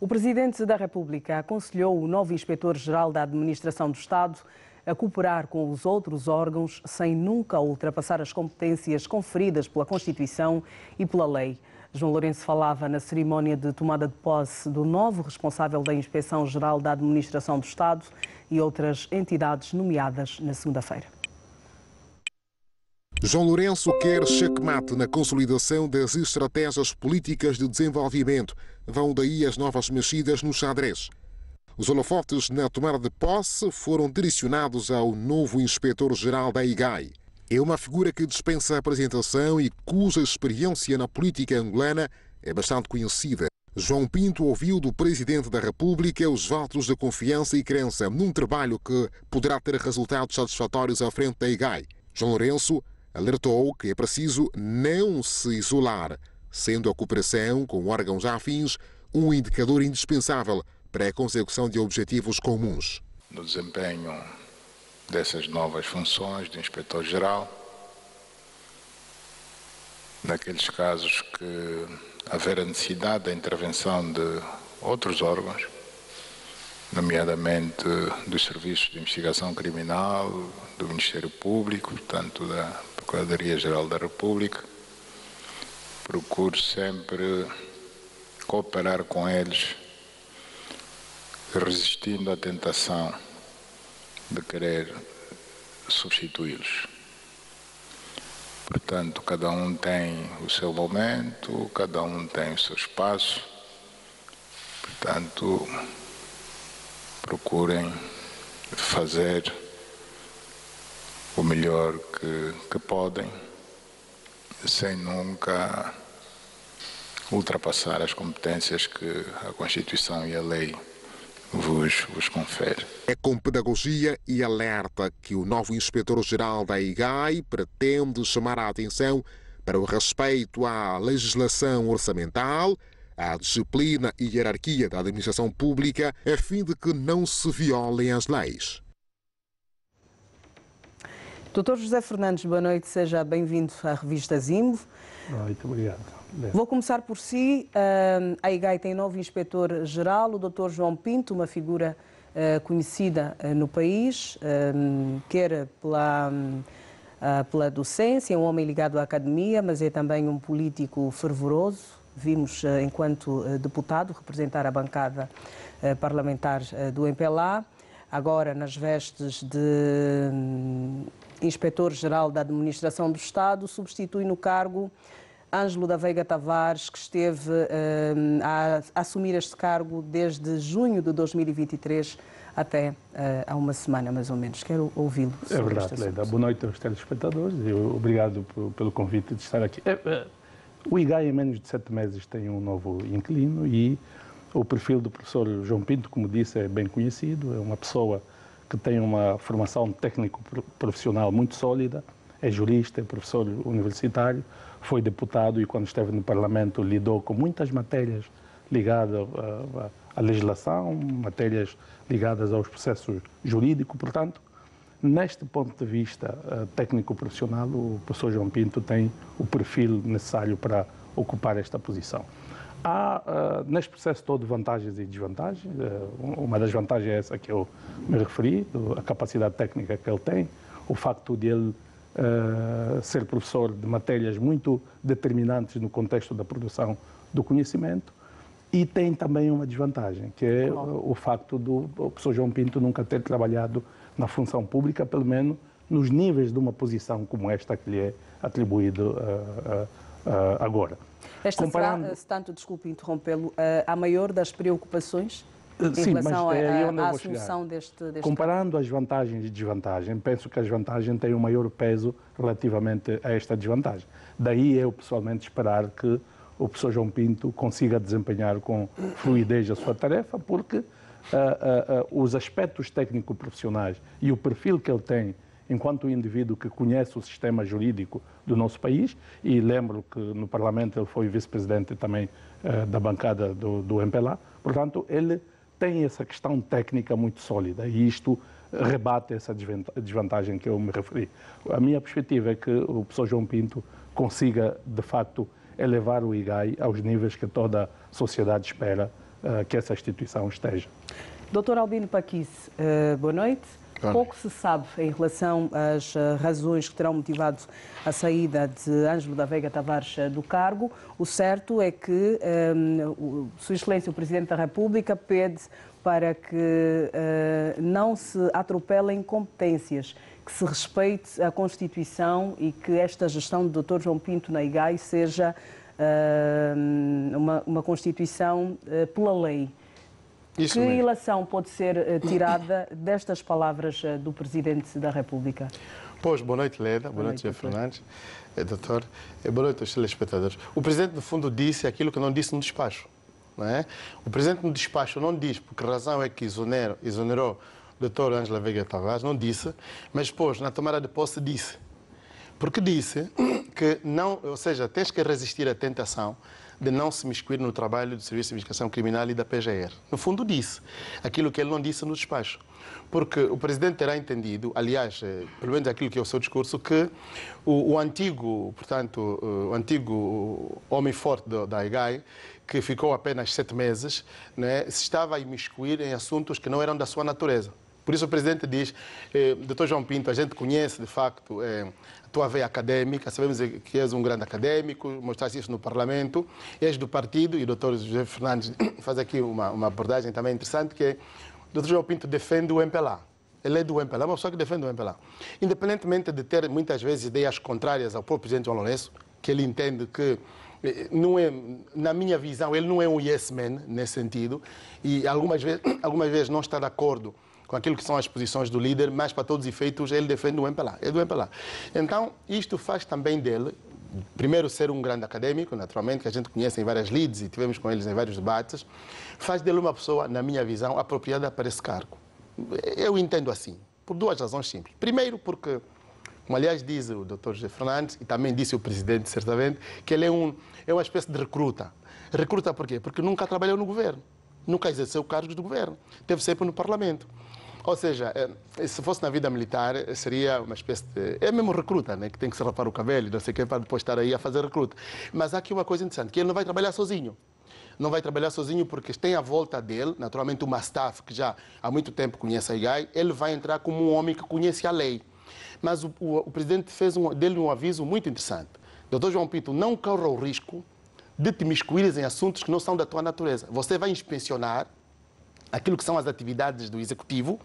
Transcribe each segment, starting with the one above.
O Presidente da República aconselhou o novo Inspetor-Geral da Administração do Estado a cooperar com os outros órgãos sem nunca ultrapassar as competências conferidas pela Constituição e pela lei. João Lourenço falava na cerimónia de tomada de posse do novo responsável da Inspeção-Geral da Administração do Estado e outras entidades nomeadas na segunda-feira. João Lourenço quer checkmate na consolidação das estratégias políticas de desenvolvimento. Vão daí as novas mexidas no xadrez. Os holofotes na tomada de posse foram direcionados ao novo inspetor-geral da IGAI. É uma figura que dispensa apresentação e cuja experiência na política angolana é bastante conhecida. João Pinto ouviu do Presidente da República os votos de confiança e crença num trabalho que poderá ter resultados satisfatórios à frente da IGAI. João Lourenço alertou que é preciso não se isolar, sendo a cooperação com órgãos afins um indicador indispensável para a consecução de objetivos comuns. No desempenho dessas novas funções de inspetor-geral, naqueles casos que haver a necessidade da intervenção de outros órgãos, nomeadamente dos serviços de investigação criminal, do Ministério Público, portanto da Procuradoria-Geral da República. Procuro sempre cooperar com eles, resistindo à tentação de querer substituí-los. Portanto, cada um tem o seu momento, cada um tem o seu espaço. Portanto, procurem fazer o melhor que, que podem, sem nunca ultrapassar as competências que a Constituição e a lei vos, vos confere. É com pedagogia e alerta que o novo inspetor-geral da IGAI pretende chamar a atenção para o respeito à legislação orçamental, à disciplina e hierarquia da administração pública, a fim de que não se violem as leis. Doutor José Fernandes, boa noite, seja bem-vindo à revista Zimbo. Muito obrigado. Vou começar por si. A IGAI tem novo inspetor-geral, o Dr. João Pinto, uma figura eh, conhecida eh, no país, quer pela, ah, pela docência, um homem ligado à academia, mas é também um político fervoroso. Vimos, enquanto deputado, representar a bancada parlamentar do MPLA agora nas vestes de hum, inspetor-geral da Administração do Estado, substitui no cargo Ângelo da Veiga Tavares, que esteve hum, a, assumir este cargo desde junho de 2023 até uh, há uma semana, mais ou menos. Quero ouvi-lo. É verdade, Leida. Boa noite aos telespectadores e obrigado pelo convite de estar aqui. É, é, o IGAI, em menos de sete meses, tem um novo inquilino e o perfil do professor João Pinto, como disse, é bem conhecido, é uma pessoa que tem uma formação técnico-profissional muito sólida, é jurista, é professor universitário, foi deputado e quando esteve no Parlamento lidou com muitas matérias ligadas à legislação, matérias ligadas aos processos jurídicos, portanto, neste ponto de vista eh, técnico-profissional, o professor João Pinto tem o perfil necessário para ocupar esta posição. Há, uh, neste processo todo, vantagens e desvantagens. Uh, uma das vantagens é essa que eu me referi, a capacidade técnica que ele tem, o facto de ele uh, ser professor de matérias muito determinantes no contexto da produção do conhecimento. E tem também uma desvantagem, que é o facto do professor João Pinto nunca ter trabalhado na função pública, pelo menos nos níveis de uma posição como esta que lhe é atribuído agora. Esta Comparando... será, se tanto, desculpe interrompê-lo, a maior das preocupações em Sim, relação é à assunção deste, deste Comparando as vantagens e desvantagens, penso que as vantagens têm um maior peso relativamente a esta desvantagem. Daí eu pessoalmente esperar que o professor João Pinto consiga desempenhar com fluidez a sua tarefa, porque uh, uh, uh, os aspectos técnico-profissionais e o perfil que ele tem enquanto indivíduo que conhece o sistema jurídico do nosso país, e lembro que no Parlamento ele foi vice-presidente também uh, da bancada do, do MPLA, portanto, ele tem essa questão técnica muito sólida e isto rebate essa desvantagem que eu me referi. A minha perspectiva é que o professor João Pinto consiga, de facto, elevar o IGAI aos níveis que toda a sociedade espera que essa instituição esteja. Doutor Albino Paquis, boa noite. Pouco se sabe em relação às razões que terão motivado a saída de Ângelo da Veiga Tavares do cargo. O certo é que um, Sua Excelência o Presidente da República pede para que uh, não se atropelem competências, que se respeite a Constituição e que esta gestão do Dr. João Pinto na IGAI seja uh, uma, uma, Constituição uh, pela lei. Isso que mesmo. ilação pode ser tirada destas palavras do Presidente da República? Pois, boa noite, Leda. Boa, boa noite, José Fernandes. É, doutor. Boa noite aos telespectadores. O Presidente, no fundo, disse aquilo que não disse no despacho. Não é? O Presidente no despacho não diz por que razão é que exonerou, exonerou o doutor Ângela Veiga Tavares, não disse, mas depois, na tomada de posse, disse. Porque disse que não, ou seja, tens que resistir à tentação de não se miscuir no trabalho do Serviço de Investigação Criminal e da PGR. No fundo, disse aquilo que ele não disse no despacho. Porque o Presidente terá entendido, aliás, eh, pelo menos aquilo que é o seu discurso, que o, o antigo, portanto, o antigo homem forte da AIGAI, que ficou apenas sete meses, né, se estava a imiscuir em assuntos que não eram da sua natureza. Por isso o Presidente diz, eh, Dr. João Pinto, a gente conhece de facto eh, a tua veia acadêmica, sabemos que és um grande acadêmico, mostraste isso no Parlamento, és do partido, e o Dr. José Fernandes faz aqui uma, uma abordagem também interessante, que é, o Dr. João Pinto defende o MPLA. Ele é do MPLA, é uma pessoa que defende o MPLA. Independentemente de ter muitas vezes ideias contrárias ao próprio Presidente João Lourenço, que ele entende que não é, na minha visão, ele não é um yes man nesse sentido e algumas vezes, algumas vezes não está de acordo com aquilo que são as posições do líder, mas para todos os efeitos ele defende o MPLA, é do MPLA. Então, isto faz também dele, primeiro ser um grande acadêmico, naturalmente, que a gente conhece em várias leads e tivemos com eles em vários debates, faz dele uma pessoa, na minha visão, apropriada para esse cargo. Eu entendo assim, por duas razões simples. Primeiro, porque como aliás diz o Dr. José Fernandes, e também disse o Presidente, certamente, que ele é, um, é uma espécie de recruta. Recruta por quê? Porque nunca trabalhou no governo, nunca exerceu cargos do governo, teve sempre no Parlamento. Ou seja, eh, se fosse na vida militar, seria uma espécie de. É mesmo recruta, né? que tem que se rapar o cabelo não sei o para depois estar aí a fazer recruta. Mas há aqui uma coisa interessante: que ele não vai trabalhar sozinho. Não vai trabalhar sozinho porque tem à volta dele, naturalmente, uma staff que já há muito tempo conhece a IGAI. Ele vai entrar como um homem que conhece a lei. Mas o, o, o presidente fez um, dele um aviso muito interessante. Doutor João Pinto, não corra o risco de te miscuires em assuntos que não são da tua natureza. Você vai inspecionar aquilo que são as atividades do executivo,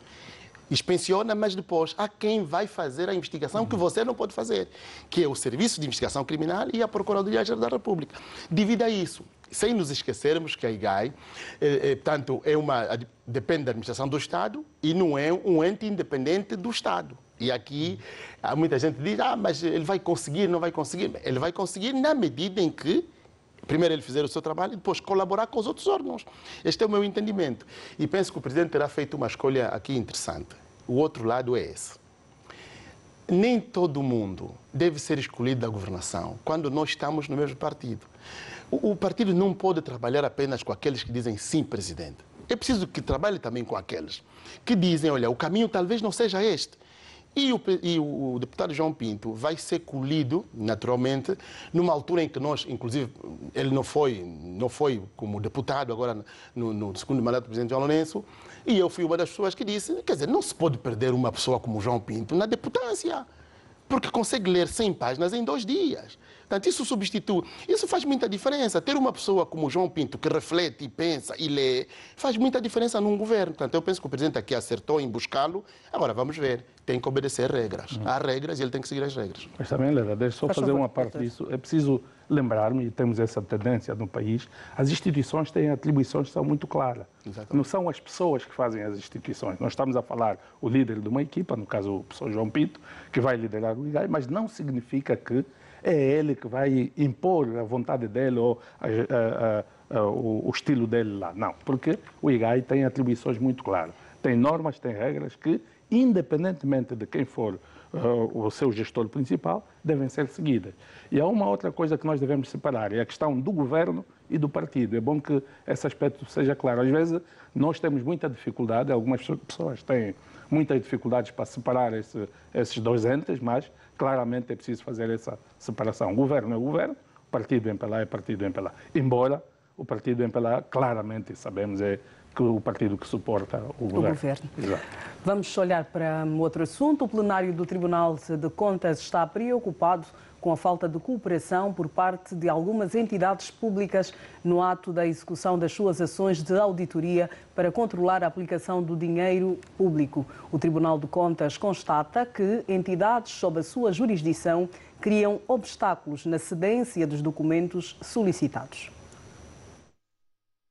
inspeciona, mas depois há quem vai fazer a investigação que você não pode fazer, que é o Serviço de Investigação Criminal e a Procuradoria-Geral da República. Devido a isso, sem nos esquecermos que a IGAI, eh, eh, portanto, é uma, depende da administração do Estado e não é um ente independente do Estado. E aqui há muita gente diz, ah, mas ele vai conseguir, não vai conseguir. Ele vai conseguir na medida em que primeiro ele fizer o seu trabalho e depois colaborar com os outros órgãos. Este é o meu entendimento. E penso que o Presidente terá feito uma escolha aqui interessante. O outro lado é esse. Nem todo mundo deve ser escolhido da governação quando nós estamos no mesmo partido. O, o partido não pode trabalhar apenas com aqueles que dizem sim, Presidente. É preciso que trabalhe também com aqueles que dizem, olha, o caminho talvez não seja este e o, e o, deputado João Pinto vai ser colhido, naturalmente, numa altura em que nós, inclusive, ele não foi, não foi como deputado agora no, no segundo mandato do presidente João Lourenço, e eu fui uma das pessoas que disse, quer dizer, não se pode perder uma pessoa como João Pinto na deputância, porque consegue ler 100 páginas em dois dias. Portanto, isso substitui. Isso faz muita diferença. Ter uma pessoa como João Pinto que reflete e pensa e lê faz muita diferença num governo. Portanto, eu penso que o presidente aqui acertou em buscá-lo. Agora, vamos ver. Tem que obedecer regras. Uhum. Há regras e ele tem que seguir as regras. Mas também, Leda, deixa só fazer uma parte disso. É preciso lembrar-me, e temos essa tendência no país, as instituições têm atribuições que são muito claras. Exatamente. Não são as pessoas que fazem as instituições. Nós estamos a falar o líder de uma equipa, no caso o professor João Pinto, que vai liderar o IGAI, mas não significa que é ele que vai impor a vontade dele ou a, a, a, o, o, estilo dele lá. Não, porque o IGAI tem atribuições muito claras. Tem normas, tem regras que, independentemente de quem for o seu gestor principal, devem ser seguidas. E há uma outra coisa que nós devemos separar, é a questão do governo e do partido. É bom que esse aspecto seja claro. Às vezes nós temos muita dificuldade, algumas pessoas têm muitas dificuldades para separar esse, esses dois entes, mas claramente é preciso fazer essa separação. O governo é o governo, o partido MPLA é partido MPLA. Embora o partido MPLA, claramente sabemos, é que o partido que suporta o governo. O governo. Exato. Vamos olhar para outro assunto. O plenário do Tribunal de Contas está preocupado com a falta de cooperação por parte de algumas entidades públicas no ato da execução das suas ações de auditoria para controlar a aplicação do dinheiro público. O Tribunal de Contas constata que entidades sob a sua jurisdição criam obstáculos na cedência dos documentos solicitados.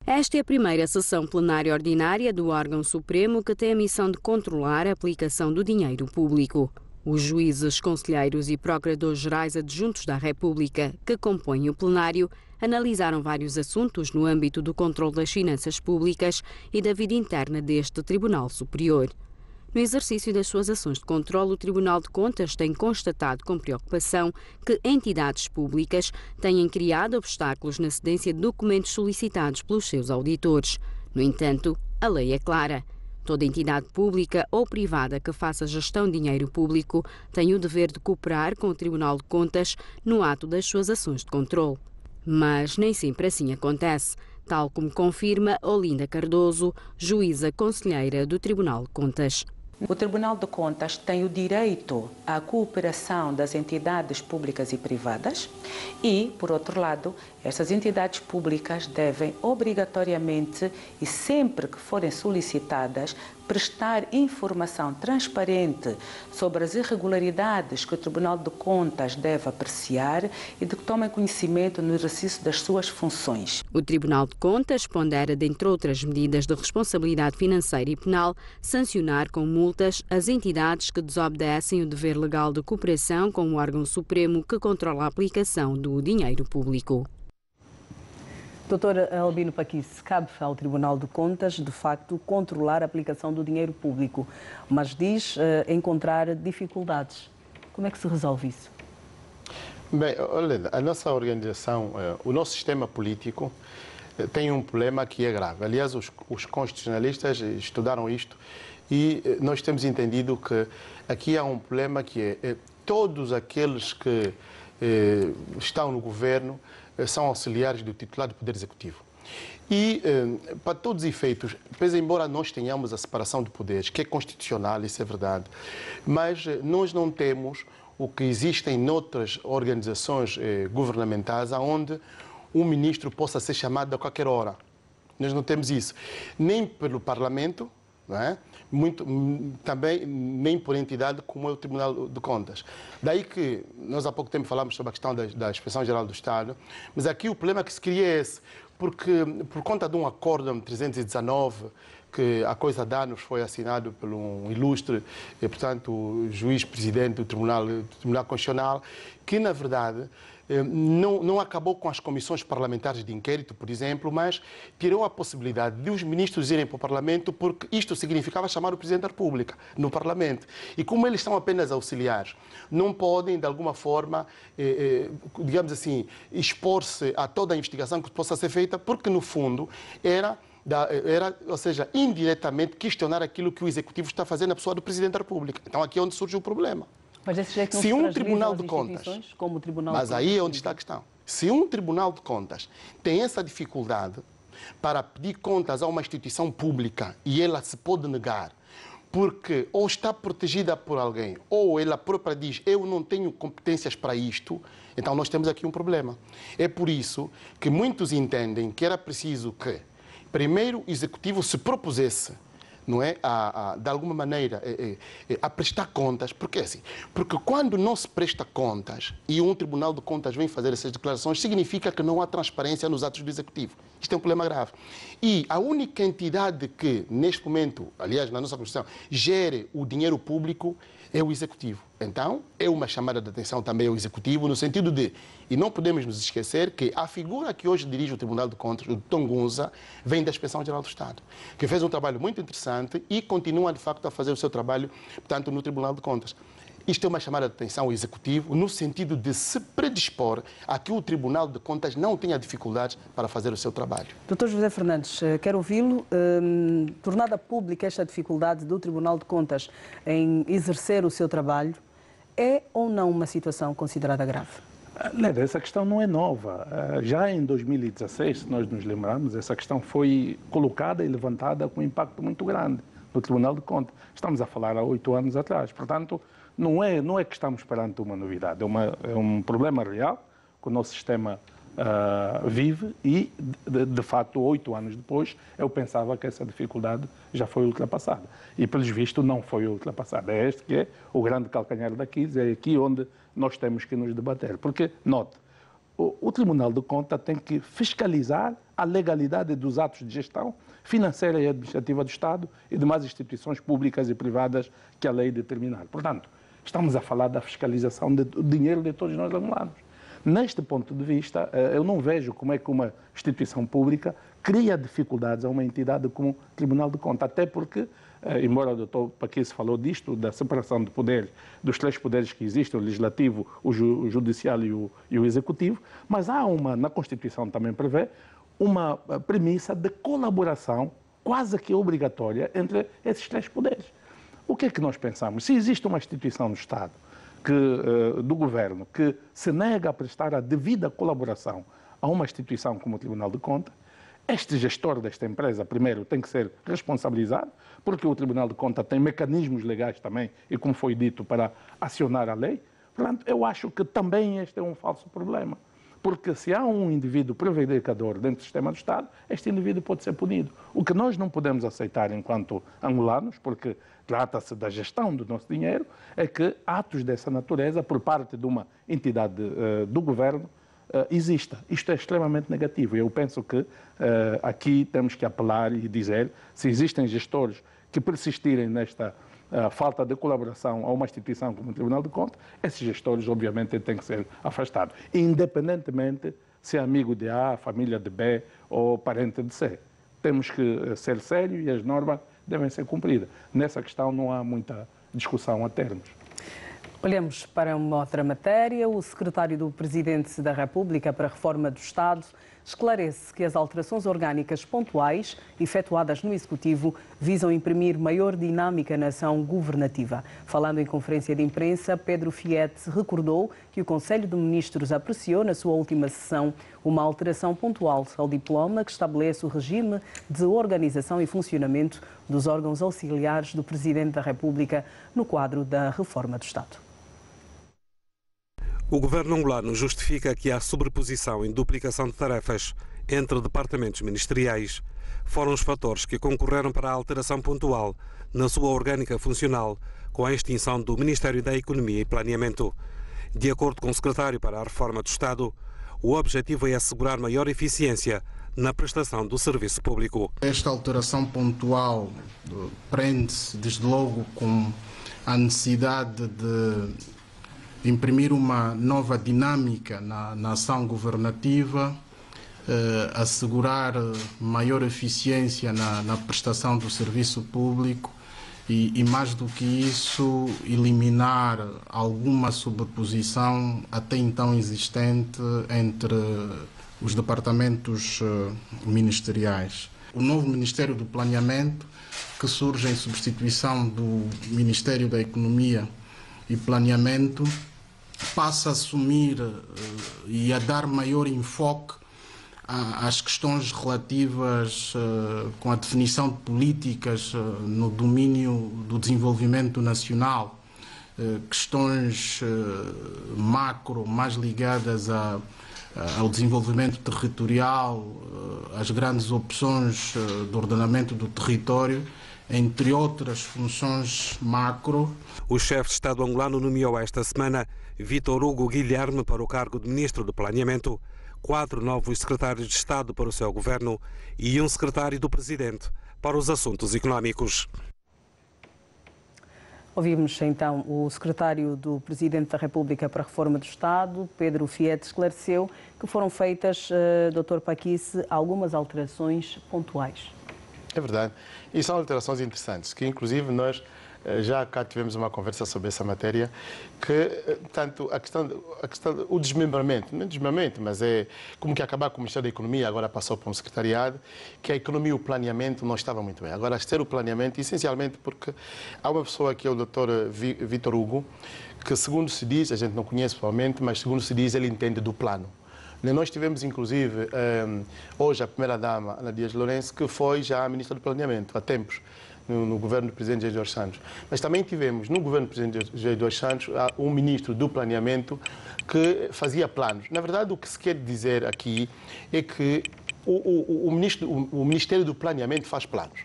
Esta é a primeira sessão plenária ordinária do órgão supremo que tem a missão de controlar a aplicação do dinheiro público. Os juízes, conselheiros e procuradores-gerais adjuntos da República, que compõem o plenário, analisaram vários assuntos no âmbito do controle das finanças públicas e da vida interna deste Tribunal Superior. No exercício das suas ações de controle, o Tribunal de Contas tem constatado com preocupação que entidades públicas têm criado obstáculos na cedência de documentos solicitados pelos seus auditores. No entanto, a lei é clara. Toda entidade pública ou privada que faça gestão de dinheiro público tem o dever de cooperar com o Tribunal de Contas no ato das suas ações de controle. Mas nem sempre assim acontece, tal como confirma Olinda Cardoso, juíza conselheira do Tribunal de Contas. O Tribunal de Contas tem o direito à cooperação das entidades públicas e privadas e, por outro lado, essas entidades públicas devem obrigatoriamente e sempre que forem solicitadas prestar informação transparente sobre as irregularidades que o Tribunal de Contas deve apreciar e de que tomem conhecimento no exercício das suas funções. O Tribunal de Contas pondera, dentre outras medidas de responsabilidade financeira e penal, sancionar com multas as entidades que desobedecem o dever legal de cooperação com o órgão supremo que controla a aplicação do dinheiro público. Doutor Albino Paquis, cabe ao Tribunal de Contas, de facto, controlar a aplicação do dinheiro público, mas diz uh, encontrar dificuldades. Como é que se resolve isso? Bem, olha, a nossa organização, uh, o nosso sistema político uh, tem um problema que é grave. Aliás, os, os constitucionalistas estudaram isto e nós temos entendido que aqui há um problema que é, todos aqueles que estão no governo são auxiliares do titular do Poder Executivo. E, eh, para todos os efeitos, pois embora nós tenhamos a separação de poderes, que é constitucional, isso é verdade, mas eh, nós não temos o que existe em outras organizações governamentais, onde um ministro possa ser chamado a qualquer hora. Nós não temos isso. Nem pelo Parlamento, é? muito, também nem por entidade como é o Tribunal de Contas. Daí que nós há pouco tempo falamos sobre a questão da, da Inspeção Geral do Estado, mas aqui o problema que se cria é esse, porque por conta de um acordo 319 que a coisa danos foi assinado por um ilustre, e, portanto, juiz-presidente do Tribunal, do Tribunal Constitucional, que, na verdade, eh, não, não acabou com as comissões parlamentares de inquérito, por exemplo, mas tirou a possibilidade de os ministros irem para o Parlamento, porque isto significava chamar o Presidente da República no Parlamento. E como eles são apenas auxiliares, não podem, de alguma forma, eh, eh, digamos assim, expor-se a toda a investigação que possa ser feita, porque, no fundo, era era, ou seja, indiretamente questionar aquilo que o Executivo está fazendo na pessoa do Presidente da República. Então aqui é onde surge o problema. Mas desse jeito não se, se um Tribunal de Contas, como o Tribunal mas aí é onde está a questão. Se um Tribunal de Contas tem essa dificuldade para pedir contas a uma instituição pública e ela se pode negar, porque ou está protegida por alguém, ou ela própria diz eu não tenho competências para isto, então nós temos aqui um problema. É por isso que muitos entendem que era preciso que, primeiro, o executivo se propusesse não é, a, a de alguma maneira, é, é, a prestar contas. Porque assim, porque quando não se presta contas e um Tribunal de Contas vem fazer essas declarações, significa que não há transparência nos atos do Executivo. Isto é um problema grave. E a única entidade que, neste momento, aliás, na nossa Constituição, gere o dinheiro público é o Executivo. Então, é uma chamada de atenção também ao Executivo, no sentido de, e não podemos nos esquecer que a figura que hoje dirige o Tribunal de Contas, o Tongunza, vem da Inspeção Geral do Estado, que fez um trabalho muito interessante e continua, de facto, a fazer o seu trabalho, portanto, no Tribunal de Contas. Isto é uma chamada de atenção ao Executivo no sentido de se predispor a que o Tribunal de Contas não tenha dificuldades para fazer o seu trabalho. Doutor José Fernandes, eh, quero ouvi-lo. Um, tornada pública esta dificuldade do Tribunal de Contas em exercer o seu trabalho, é ou não uma situação considerada grave? Leda, essa questão não é nova. Já em 2016, se nós nos lembrarmos, essa questão foi colocada e levantada com um impacto muito grande no Tribunal de Contas. Estamos a falar há oito anos atrás. Portanto, não é, não é que estamos perante uma novidade, é, uma, é um problema real que o nosso sistema uh, vive e, de, de facto, oito anos depois, eu pensava que essa dificuldade já foi ultrapassada. E, pelos vistos, não foi ultrapassada. É este que é o grande calcanhar daqui, é aqui onde nós temos que nos debater. Porque, note, o, o Tribunal de Contas tem que fiscalizar a legalidade dos atos de gestão financeira e administrativa do Estado e demais instituições públicas e privadas que a lei determinar. Portanto, estamos a falar da fiscalização do dinheiro de todos nós angolanos. Neste ponto de vista, eh, eu não vejo como é que uma instituição pública cria dificuldades a uma entidade como o Tribunal de Contas, até porque, eh, embora o doutor Paquis falou disto, da separação de poderes, dos três poderes que existem, o legislativo, o judicial e o, e o executivo, mas há uma, na Constituição também prevê, uma eh, premissa de colaboração quase que obrigatória entre esses três poderes. O que é que nós pensamos? Se existe uma instituição do Estado que, uh, do governo que se nega a prestar a devida colaboração a uma instituição como o Tribunal de Contas, este gestor desta empresa, primeiro, tem que ser responsabilizado, porque o Tribunal de Contas tem mecanismos legais também, e como foi dito, para acionar a lei. Portanto, eu acho que também este é um falso problema. Porque se há um indivíduo prevaricador dentro do sistema do Estado, este indivíduo pode ser punido. O que nós não podemos aceitar enquanto angolanos, porque trata-se da gestão do nosso dinheiro, é que atos dessa natureza, por parte de uma entidade uh, do governo, uh, exista. Isto é extremamente negativo. Eu penso que uh, aqui temos que apelar e dizer se existem gestores que persistirem nesta a falta de colaboração a uma instituição como o Tribunal de Contas, esses gestores, obviamente, têm que ser afastados, independentemente se é amigo de A, família de B ou parente de C. Temos que eh, ser sérios e as normas devem ser cumpridas. Nessa questão não há muita discussão a termos. Olhamos para uma outra matéria. O secretário do Presidente da República para a Reforma do Estado esclarece que as alterações orgânicas pontuais efetuadas no Executivo visam imprimir maior dinâmica na ação governativa. Falando em conferência de imprensa, Pedro Fiette recordou que o Conselho de Ministros apreciou na sua última sessão uma alteração pontual ao diploma que estabelece o regime de organização e funcionamento dos órgãos auxiliares do Presidente da República no quadro da reforma do Estado. O governo angolano justifica que há sobreposição e duplicação de tarefas entre departamentos ministeriais. Foram os fatores que concorreram para a alteração pontual na sua orgânica funcional com a extinção do Ministério da Economia e Planeamento. De acordo com o secretário para a Reforma do Estado, o objetivo é assegurar maior eficiência na prestação do serviço público. Esta alteração pontual prende-se desde logo com a necessidade de imprimir uma nova dinâmica na, na ação governativa, eh, assegurar maior eficiência na, na, prestação do serviço público e, e, mais do que isso, eliminar alguma sobreposição até então existente entre os departamentos eh, ministeriais. O novo Ministério do Planeamento, que surge em substituição do Ministério da Economia e Planeamento, passa a assumir uh, e a dar maior enfoque às questões relativas uh, com a definição de políticas uh, no domínio do desenvolvimento nacional, questões macro mais ligadas a, ao desenvolvimento territorial, às grandes opções do ordenamento do território entre outras funções macro. O chefe de Estado angolano nomeou esta semana Vitor Hugo Guilherme para o cargo de Ministro do Planeamento, quatro novos secretários de Estado para o seu governo e um secretário do Presidente para os assuntos económicos. Ouvimos então o secretário do Presidente da República para a Reforma do Estado, Pedro Fiet, esclareceu que foram feitas, uh, Dr. Paquice, algumas alterações pontuais. É verdade. E são alterações interessantes, que inclusive nós eh, já cá tivemos uma conversa sobre essa matéria, que eh, tanto a questão, a questão o desmembramento, não é desmembramento, mas é como que acabar com o Ministério da Economia, agora passou para um secretariado, que a economia e o planeamento não estava muito bem. Agora, ter o planeamento, essencialmente porque há uma pessoa que é o Dr. Vitor Hugo, que segundo se diz, a gente não conhece pessoalmente, mas segundo se diz, ele entende do plano. Nós tivemos, inclusive, eh, hoje a primeira-dama, Ana Dias Lourenço, que foi já a ministra do Planeamento, há tempos no, no, governo do presidente Jair Santos. Mas também tivemos no governo do presidente Jair Santos um ministro do planeamento que fazia planos. Na verdade, o que se quer dizer aqui é que o, o, o, ministro, o Ministério do Planeamento faz planos.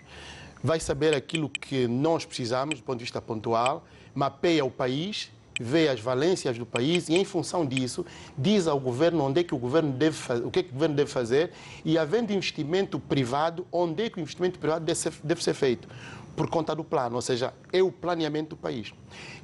Vai saber aquilo que nós precisamos do ponto de vista pontual, mapeia o país vê as valências do país e, em função disso, diz ao governo onde é que o governo deve fazer, o que, é que o governo deve fazer e, havendo investimento privado, onde é que o investimento privado deve ser, deve ser feito por conta do plano, ou seja, é o planeamento do país,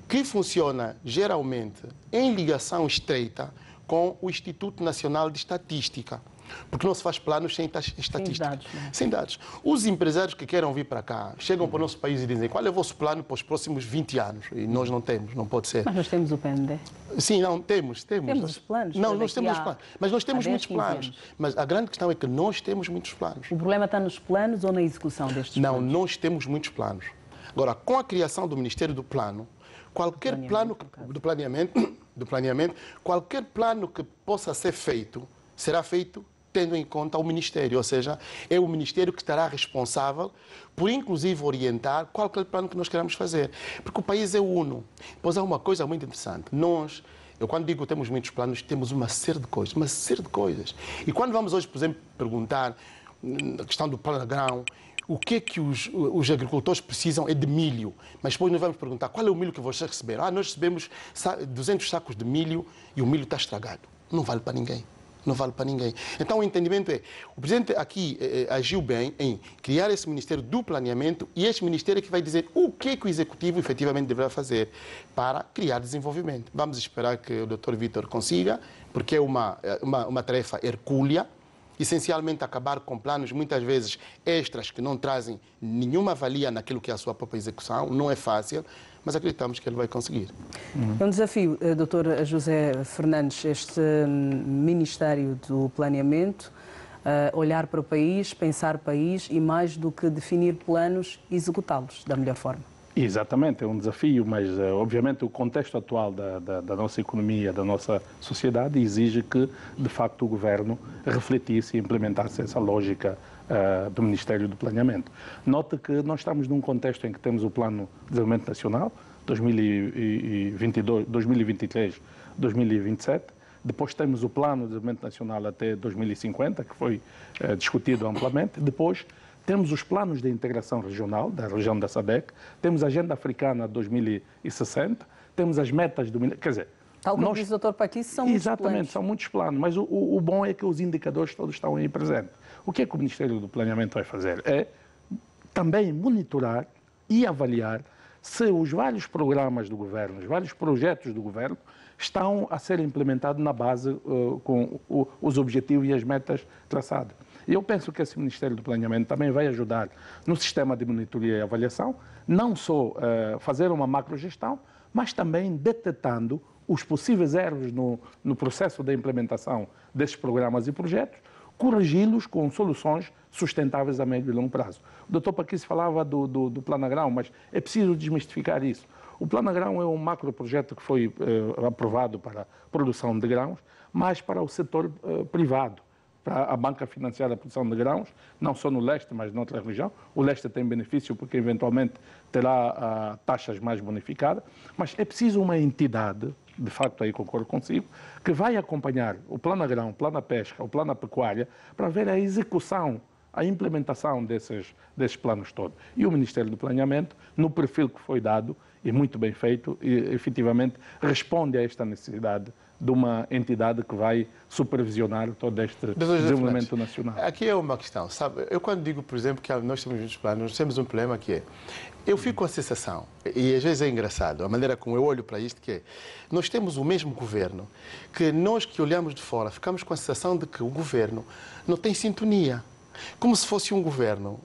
que funciona geralmente em ligação estreita com o Instituto Nacional de Estatística. Porque não se faz planos sem estatística. Sem dados. Né? Sem dados. Os empresários que queiram vir para cá chegam para o nosso país e dizem qual é o vosso plano para os próximos 20 anos. E nós não temos, não pode ser. Mas nós temos o PND. Sim, não, temos. Temos, temos os planos. Não, nós temos os planos. Mas nós temos 10, muitos planos. Anos. Mas a grande questão é que nós temos muitos planos. O problema está nos planos ou na execução destes não, planos? Não, nós temos muitos planos. Agora, com a criação do Ministério do Plano, qualquer plano do planeamento, do planeamento, qualquer plano que possa ser feito será feito tendo em conta o Ministério, ou seja, é o Ministério que estará responsável por, inclusive, orientar qualquer plano que nós queramos fazer. Porque o país é uno. Pois há uma coisa muito interessante. Nós, eu quando digo temos muitos planos, temos uma série de coisas, uma série de coisas. E quando vamos hoje, por exemplo, perguntar hum, a questão do plano grão, o que é que os, os, agricultores precisam é de milho. Mas depois nós vamos perguntar qual é o milho que vocês receberam. Ah, nós recebemos 200 sacos de milho e o milho está estragado. Não vale para ninguém não vale para ninguém. Então o entendimento é, o presidente aqui eh, eh, agiu bem em criar esse Ministério do Planeamento e este Ministério é que vai dizer o que, que o Executivo efetivamente deverá fazer para criar desenvolvimento. Vamos esperar que o Dr. Vitor consiga, porque é uma, eh, uma, uma tarefa hercúlea, essencialmente acabar com planos muitas vezes extras que não trazem nenhuma valia naquilo que é a sua própria execução, não é fácil, mas acreditamos que ele vai conseguir. É um desafio, eh, doutor José Fernandes, este hum, Ministério do Planeamento, eh, olhar para o país, pensar país e mais do que definir planos, executá-los da melhor forma. Exatamente, é um desafio, mas eh, obviamente o contexto atual da, da, da, nossa economia, da nossa sociedade, exige que, de facto, o governo refletisse e implementasse essa lógica uh, do Ministério do Planeamento. Note que nós estamos num contexto em que temos o Plano de Desenvolvimento Nacional 2022, 2023, 2027. Depois temos o Plano de Desenvolvimento Nacional até 2050, que foi uh, discutido amplamente. Depois temos os planos de integração regional da região da SADEC, temos a Agenda Africana 2060, temos as metas do... Quer dizer, Tal como nós... diz o Dr. Paquis, são muitos Exatamente, planos. são muitos planos, mas o, o, bom é que os indicadores todos estão aí presentes. O que é que o Ministério do Planeamento vai fazer? É também monitorar e avaliar se os vários programas do governo, os vários projetos do governo estão a ser implementados na base uh, com uh, os objetivos e as metas traçadas. E eu penso que esse Ministério do Planeamento também vai ajudar no sistema de monitoria e avaliação, não só uh, fazer uma macrogestão, mas também detectando os possíveis erros no, no processo da implementação desses programas e projetos, corrigi-los com soluções sustentáveis a médio e longo prazo. O doutor Paquis falava do, do, do Planagrão, mas é preciso desmistificar isso. O Planagrão é um macro projeto que foi eh, aprovado para a produção de grãos, mas para o setor eh, privado, para a banca financiar a produção de grãos, não só no leste, mas noutra região. O leste tem benefício porque eventualmente terá ah, taxas mais bonificadas, mas é preciso uma entidade de facto aí concordo consigo, que vai acompanhar o plano agrão, o plano pesca, o plano pecuária, para ver a execução, a implementação desses, desses planos todos. E o Ministério do Planeamento, no perfil que foi dado, e muito bem feito, e, efetivamente responde a esta necessidade de uma entidade que vai supervisionar todo este desenvolvimento nacional. Aqui é uma questão, sabe? Eu quando digo, por exemplo, que nós temos muitos planos, nós temos um problema que é, eu fico com a sensação, e às vezes é engraçado, a maneira como eu olho para isto, que é, nós temos o mesmo governo, que nós que olhamos de fora ficamos com a sensação de que o governo não tem sintonia. Como se fosse um governo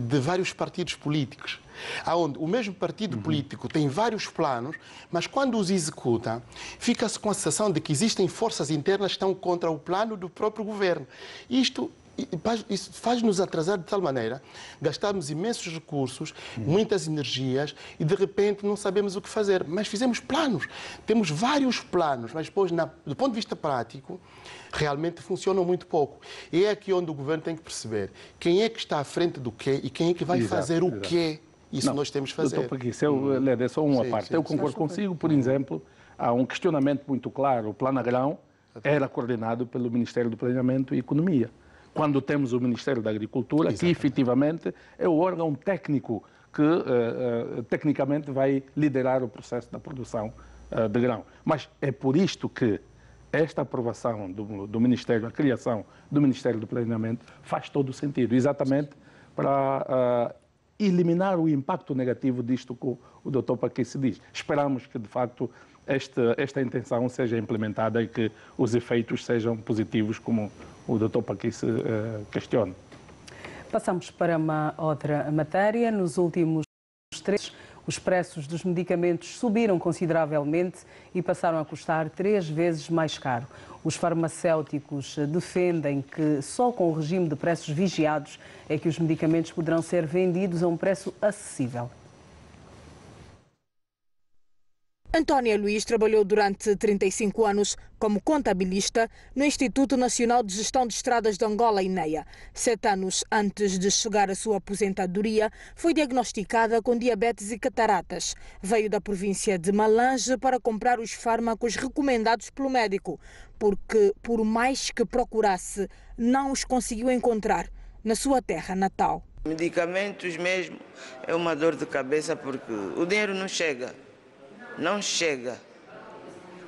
de vários partidos políticos, aonde o mesmo partido uhum. político tem vários planos, mas quando os executa, fica-se com a sensação de que existem forças internas que estão contra o plano do próprio governo. Isto isso faz-nos atrasar de tal maneira, gastamos imensos recursos, muitas energias e de repente não sabemos o que fazer. Mas fizemos planos, temos vários planos, mas depois, na, do ponto de vista prático, realmente funcionam muito pouco. E é aqui onde o governo tem que perceber quem é que está à frente do quê e quem é que vai exato, fazer o exato. quê. Isso não, nós temos que fazer. Doutor Paquis, eu, é só uma sim, parte. Sim, eu concordo consigo, por exemplo, há um questionamento muito claro. O Plano Agrão era coordenado pelo Ministério do Planeamento e Economia quando temos o Ministério da Agricultura, Exatamente. que efetivamente é o órgão técnico que uh, uh, tecnicamente vai liderar o processo da produção uh, de grão. Mas é por isto que esta aprovação do, do, Ministério, a criação do Ministério do Planeamento, faz todo o sentido, exatamente para eliminar o impacto negativo disto que o, o doutor Paquim se diz. Esperamos que, de facto, esta, esta intenção seja implementada e que os efeitos sejam positivos, como o doutor Paquice uh, questiona. Passamos para uma outra matéria. Nos últimos três os preços dos medicamentos subiram consideravelmente e passaram a custar três vezes mais caro. Os farmacêuticos defendem que só com o regime de preços vigiados é que os medicamentos poderão ser vendidos a um preço acessível. Antónia Luiz trabalhou durante 35 anos como contabilista no Instituto Nacional de Gestão de Estradas de Angola, INEA. Sete anos antes de chegar à sua aposentadoria, foi diagnosticada com diabetes e cataratas. Veio da província de Malange para comprar os fármacos recomendados pelo médico, porque, por mais que procurasse, não os conseguiu encontrar na sua terra natal. Medicamentos mesmo é uma dor de cabeça porque o dinheiro não chega não chega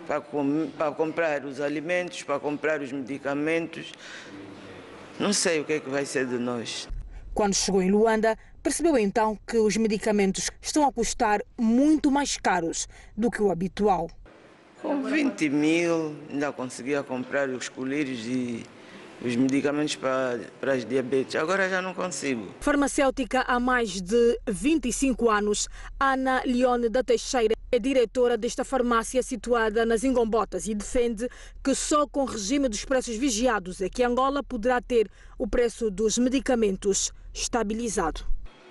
para, com, para comprar os alimentos, para comprar os medicamentos. Não sei o que é que vai ser de nós. Quando chegou em Luanda, percebeu então que os medicamentos estão a custar muito mais caros do que o habitual. Com 20 mil ainda conseguia comprar os colírios e os medicamentos para, para as diabetes. Agora já não consigo. Farmacêutica há mais de 25 anos, Ana Leone da Teixeira é diretora desta farmácia situada nas Ingombotas e defende que só com o regime dos preços vigiados é que Angola poderá ter o preço dos medicamentos estabilizado.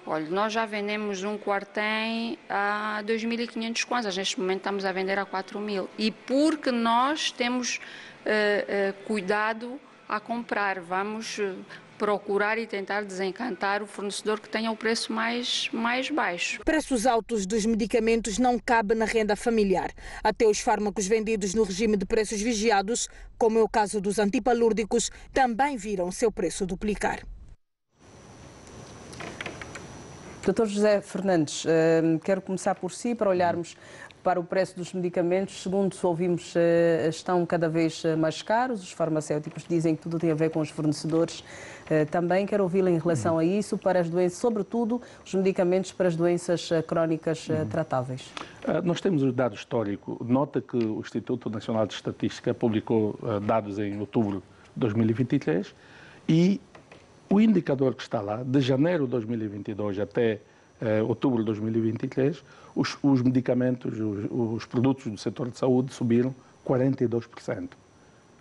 Olha, nós já vendemos um quartem a 2.500 kwanzas, neste momento estamos a vender a 4.000. E porque nós temos uh, uh, cuidado a comprar. Vamos procurar e tentar desencantar o fornecedor que tenha o preço mais, mais baixo. Preços altos dos medicamentos não cabem na renda familiar. Até os fármacos vendidos no regime de preços vigiados, como é o caso dos antipalúrdicos, também viram seu preço duplicar. Doutor José Fernandes, eh, quero começar por si para olharmos para o preço dos medicamentos, segundo ouvimos, eh, estão cada vez eh, mais caros. Os farmacêuticos dizem que tudo tem a ver com os fornecedores. Eh, também quero ouvi-la em relação a isso, para as doenças, sobretudo os medicamentos para as doenças crónicas tratáveis. Nós temos o dado histórico. Nota que o Instituto Nacional de Estatística publicou dados em outubro de 2023 e o indicador que está lá, de janeiro de 2022 até outubro de 2023, os, os medicamentos, os, os, produtos do setor de saúde subiram 42%.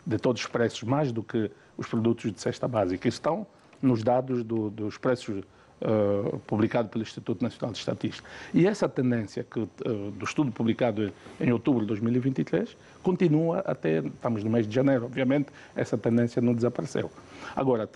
De todos os preços, mais do que os produtos de cesta básica. Estão nos dados do, dos preços uh, publicados pelo Instituto Nacional de Estatística. E essa tendência que, uh, do estudo publicado em outubro de 2023 continua até, estamos no mês de janeiro, obviamente, essa tendência não desapareceu. Agora,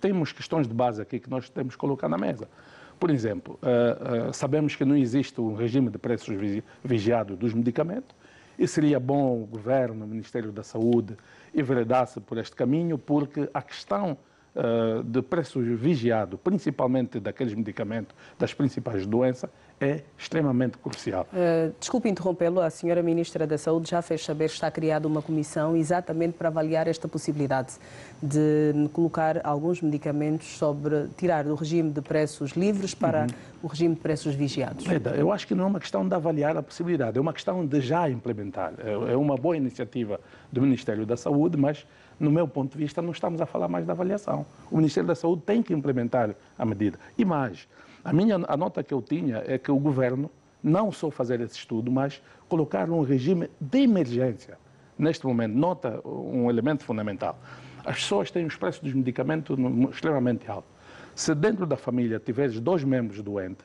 temos questões de base aqui que nós temos que colocar na mesa. Por exemplo, uh, uh, sabemos que não existe um regime de preços vigiado dos medicamentos e seria bom o governo, o Ministério da Saúde, enveredasse por este caminho, porque a questão uh, de preços vigiado, principalmente daqueles medicamentos das principais doenças, é extremamente crucial. Uh, desculpe interrompê-lo, a senhora Ministra da Saúde já fez saber que está criada uma comissão exatamente para avaliar esta possibilidade de colocar alguns medicamentos sobre, tirar do regime de preços livres para uhum. o regime de preços vigiados. eu acho que não é uma questão de avaliar a possibilidade, é uma questão de já implementar. É, é uma boa iniciativa do Ministério da Saúde, mas no meu ponto de vista, não estamos a falar mais da avaliação. O Ministério da Saúde tem que implementar a medida. E mais, a, minha, a nota que eu tinha é que o governo não só fazer esse estudo, mas colocar um regime de emergência. Neste momento, nota um elemento fundamental. As pessoas têm os preços dos medicamentos extremamente altos. Se dentro da família tiveres dois membros doentes,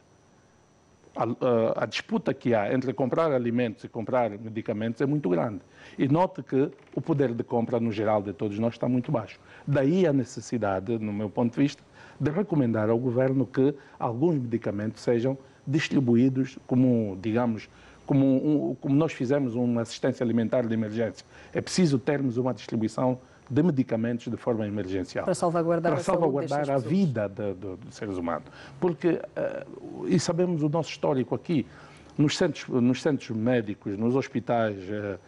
a, a, disputa que há entre comprar alimentos e comprar medicamentos é muito grande. E note que o poder de compra, no geral, de todos nós está muito baixo. Daí a necessidade, no meu ponto de vista, de recomendar ao governo que alguns medicamentos sejam distribuídos como, digamos, como, um, como nós fizemos uma assistência alimentar de emergência. É preciso termos uma distribuição de medicamentos de forma emergencial. Para salvaguardar, para salvaguardar a, a vida dos seres humanos. Porque, uh, e sabemos o nosso histórico aqui, nos centros, nos centros médicos, nos hospitais, uh,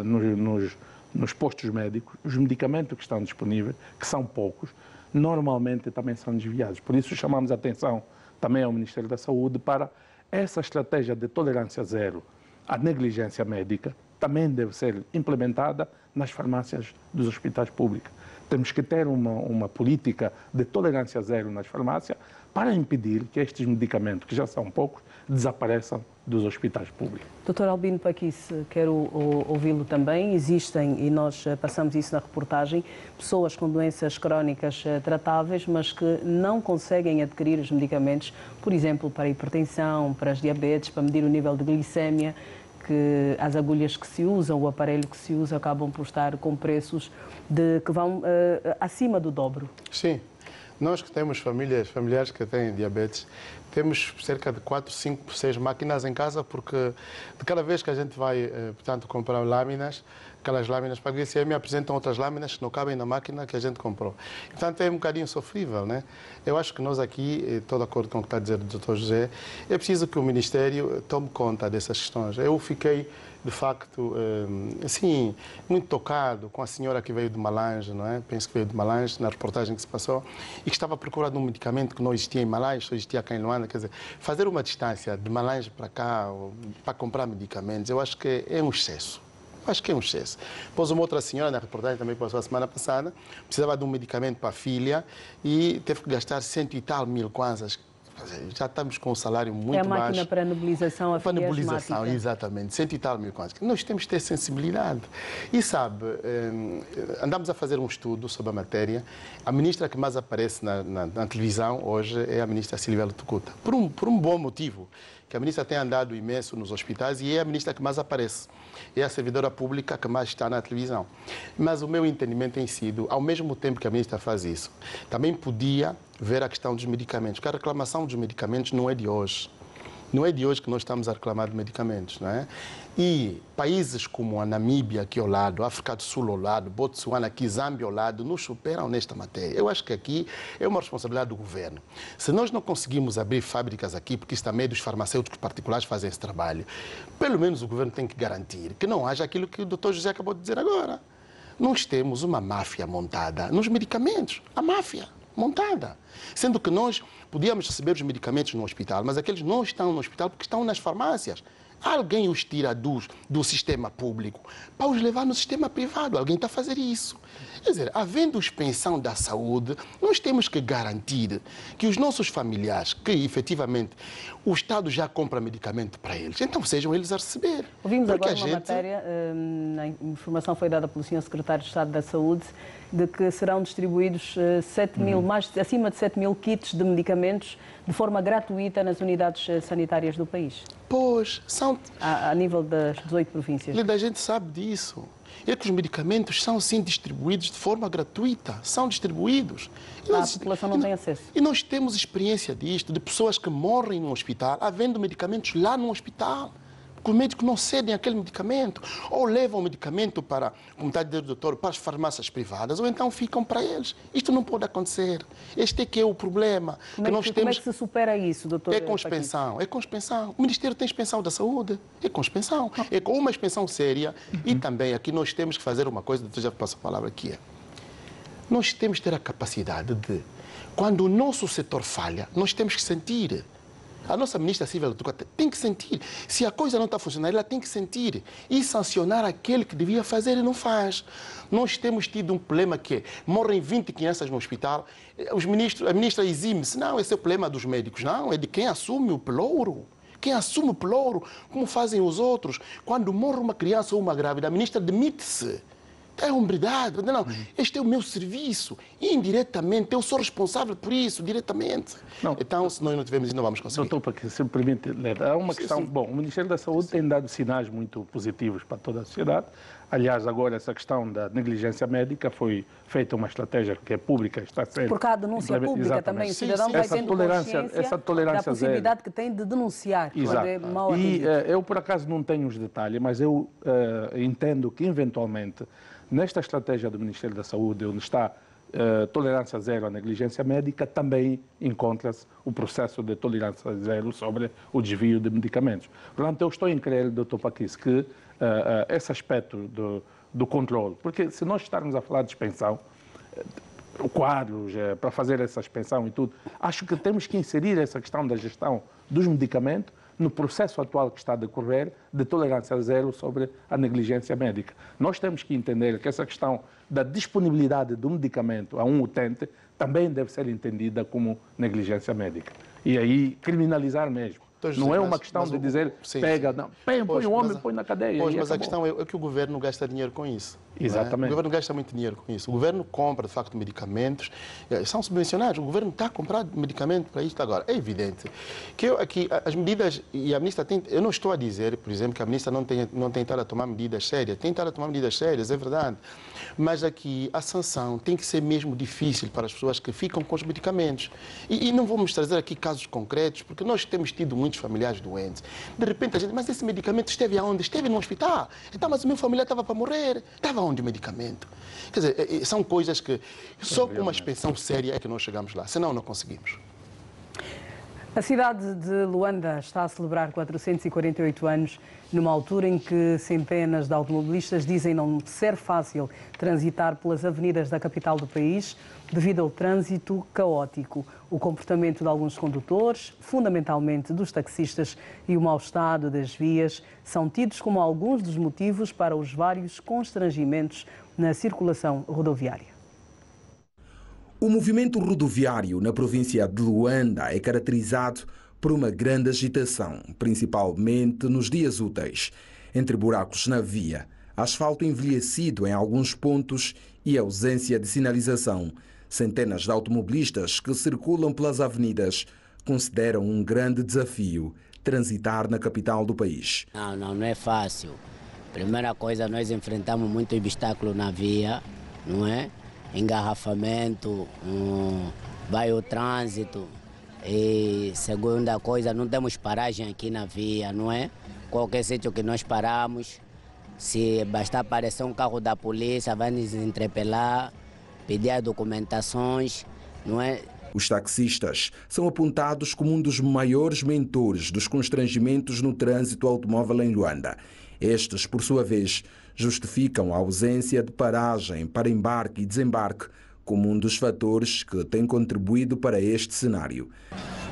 uh, nos, nos, nos postos médicos, os medicamentos que estão disponíveis, que são poucos, normalmente também são desviados. Por isso chamamos a atenção também ao Ministério da Saúde para essa estratégia de tolerância zero à negligência médica também deve ser implementada nas farmácias dos hospitais públicos. Temos que ter uma, uma política de tolerância zero nas farmácias para impedir que estes medicamentos, que já são poucos, desapareçam dos hospitais públicos. Doutor Albino Paquis, quero ouvi-lo também. Existem, e nós eh, passamos isso na reportagem, pessoas com doenças crónicas eh, tratáveis, mas que não conseguem adquirir os medicamentos, por exemplo, para a hipertensão, para as diabetes, para medir o nível de glicémia que as agulhas que se usam, o aparelho que se usa, acabam por estar com preços de, que vão uh, acima do dobro. Sim. Nós que temos famílias, familiares que têm diabetes, temos cerca de 4, 5, 6 máquinas em casa, porque de cada vez que a gente vai, eh, portanto, comprar lâminas, aquelas lâminas para glicemia apresentam outras lâminas que não cabem na máquina que a gente comprou. Portanto, é um bocadinho sofrível, né? Eu acho que nós aqui, estou de acordo com o que está a dizer o Dr. José, é preciso que o Ministério tome conta dessas questões. Eu fiquei de facto, eh, assim, muito tocado com a senhora que veio de Malange, não é? Penso que veio de Malange, na reportagem que se passou, e que estava à procura de um medicamento que não existia em Malange, só existia cá em Luanda. Quer dizer, fazer uma distância de Malange para cá, para comprar medicamentos, eu acho que é um excesso. Acho que é um excesso. Depois uma outra senhora, na reportagem também passou a semana passada, precisava de um medicamento para a filha e teve que gastar cento e tal mil kwanzas já estamos com um salário muito baixo. É a máquina baixo. para nebulização, a Para nebulização, exatamente. Cento e tal mil quantos. Nós temos que ter sensibilidade. E sabe, eh, andamos a fazer um estudo sobre a matéria. A ministra que mais aparece na, na, na televisão hoje é a ministra Silvia Tucuta. Por um, por um bom motivo que a ministra tem andado imenso nos hospitais e é a ministra que mais aparece. É a servidora pública que mais está na televisão. Mas o meu entendimento tem sido, ao mesmo tempo que a ministra faz isso, também podia ver a questão dos medicamentos, porque a reclamação dos medicamentos não é de hoje. Não é de hoje que nós estamos a reclamar de medicamentos, não é? E países como a Namíbia, aqui ao lado, África do Sul ao lado, Botsuana, aqui, Zâmbia ao lado, nos superam nesta matéria. Eu acho que aqui é uma responsabilidade do governo. Se nós não conseguimos abrir fábricas aqui, porque isso também dos farmacêuticos particulares fazem esse trabalho, pelo menos o governo tem que garantir que não haja aquilo que o doutor José acabou de dizer agora. Nós temos uma máfia montada nos medicamentos. A máfia montada. Sendo que nós podíamos receber os medicamentos no hospital, mas aqueles não estão no hospital porque estão nas farmácias. Alguém os tira do, do sistema público para os levar no sistema privado. Alguém está a fazer isso. Quer dizer, havendo expensão da saúde, nós temos que garantir que os nossos familiares, que efetivamente o Estado já compra medicamento para eles, então sejam eles a receber. Ouvimos Porque agora uma gente... matéria, hum, a informação foi dada pelo Sr. Secretário de Estado da Saúde, de que serão distribuídos 7 eh, mil, uhum. mais, acima de 7 mil kits de medicamentos de forma gratuita nas unidades eh, sanitárias do país. Pois, são... A, a nível das 18 províncias. A gente sabe disso. É que os medicamentos são sim distribuídos de forma gratuita, são distribuídos. E nós, a população não e, tem acesso. E nós temos experiência disto, de pessoas que morrem no hospital, havendo medicamentos lá no hospital porque os médicos não cedem aquele medicamento. Ou levam o medicamento para, como está a dizer o doutor, para as farmácias privadas, ou então ficam para eles. Isto não pode acontecer. Este é que é o problema. Como, é, que, nós temos... como é que se supera isso, doutor? É com expensão, é com expensão. O Ministério tem expensão da Saúde, é com expensão. É com uma expensão séria uhum. e também aqui nós temos que fazer uma coisa, doutor já passa a palavra aqui. É. Nós temos que ter a capacidade de, quando o nosso setor falha, nós temos que sentir. A nossa ministra Silvia Lutuca tem que sentir. Se a coisa não está funcionando, ela tem que sentir e sancionar aquele que devia fazer e não faz. Nós temos tido um problema que é, morrem 20 crianças no hospital, os ministros, a ministra exime-se, não, esse é o problema dos médicos, não, é de quem assume o pelouro. Quem assume o pelouro, como fazem os outros. Quando morre uma criança ou uma grávida, a ministra demite-se. É hombridade. Não, uhum. este é o meu serviço. Indiretamente, eu sou responsável por isso, diretamente. Não. Então, se nós não tivermos isso, não vamos conseguir. Doutor, para que se me permite, há uma questão. Bom, o Ministério da Saúde tem dado sinais muito positivos para toda a sociedade. Aliás, agora essa questão da negligência médica foi feita uma estratégia que é pública, está sendo. Porque há denúncia pública Exatamente. também, o cidadão vai essa tendo tolerância, essa tolerância da possibilidade zero. que tem de denunciar Exato. É E uh, eu, por acaso, não tenho os detalhes, mas eu uh, entendo que, eventualmente, Nesta estratégia do Ministério da Saúde, onde está uh, tolerância zero à negligência médica, também encontra-se o processo de tolerância zero sobre o desvio de medicamentos. Portanto, eu estou em crer, doutor Paquis, que uh, esse aspecto do, do controle, porque se nós estarmos a falar de dispensão, quadros para fazer essa expansão e tudo, acho que temos que inserir essa questão da gestão dos medicamentos no processo atual que está a decorrer de tolerância zero sobre a negligência médica. Nós temos que entender que essa questão da disponibilidade do medicamento a um utente também deve ser entendida como negligência médica. E aí criminalizar mesmo. Não é uma questão de dizer, sim, pega, não, põe, põe o homem, põe na cadeia. Pois, mas acabou. a questão é, é, que o governo gasta dinheiro com isso. É? Exatamente. É? O governo gasta muito dinheiro com isso. O governo compra, de facto, medicamentos, eh, são subvencionados. O governo está a comprar medicamento para isto agora. É evidente que eu, aqui, as medidas, e a ministra tem, eu não estou a dizer, por exemplo, que a ministra não tem, não tem estado a tomar medidas sérias, tem estado a tomar medidas sérias, é verdade. Mas aqui a sanção tem que ser mesmo difícil para as pessoas que ficam com os medicamentos. E, e não vamos trazer aqui casos concretos, porque nós temos tido muitos familiares doentes. De repente a gente, mas esse medicamento esteve aonde? Esteve no hospital. Então, mas o meu familiar estava para morrer. Estava onde o medicamento? Quer dizer, é, é, são coisas que só com uma expensão séria é que nós chegamos lá, senão não conseguimos. A cidade de Luanda está a celebrar 448 anos, numa altura em que centenas de automobilistas dizem não ser fácil transitar pelas avenidas da capital do país devido ao trânsito caótico. O comportamento de alguns condutores, fundamentalmente dos taxistas, e o mau estado das vias são tidos como alguns dos motivos para os vários constrangimentos na circulação rodoviária. O movimento rodoviário na província de Luanda é caracterizado por uma grande agitação, principalmente nos dias úteis, entre buracos na via, asfalto envelhecido em alguns pontos e ausência de sinalização. Centenas de automobilistas que circulam pelas avenidas consideram um grande desafio transitar na capital do país. Não, não, não é fácil. Primeira coisa, nós enfrentamos muito obstáculo na via, não é? engarrafamento, um, vai o trânsito. E segunda coisa, não temos paragem aqui na via, não é? Qualquer sítio que nós paramos, se bastar aparecer um carro da polícia, vai nos entrepelar, pedir as documentações, não é? Os taxistas são apontados como um dos maiores mentores dos constrangimentos no trânsito automóvel em Luanda. Estes, por sua vez, justificam a ausência de paragem para embarque e desembarque como um dos fatores que tem contribuído para este cenário.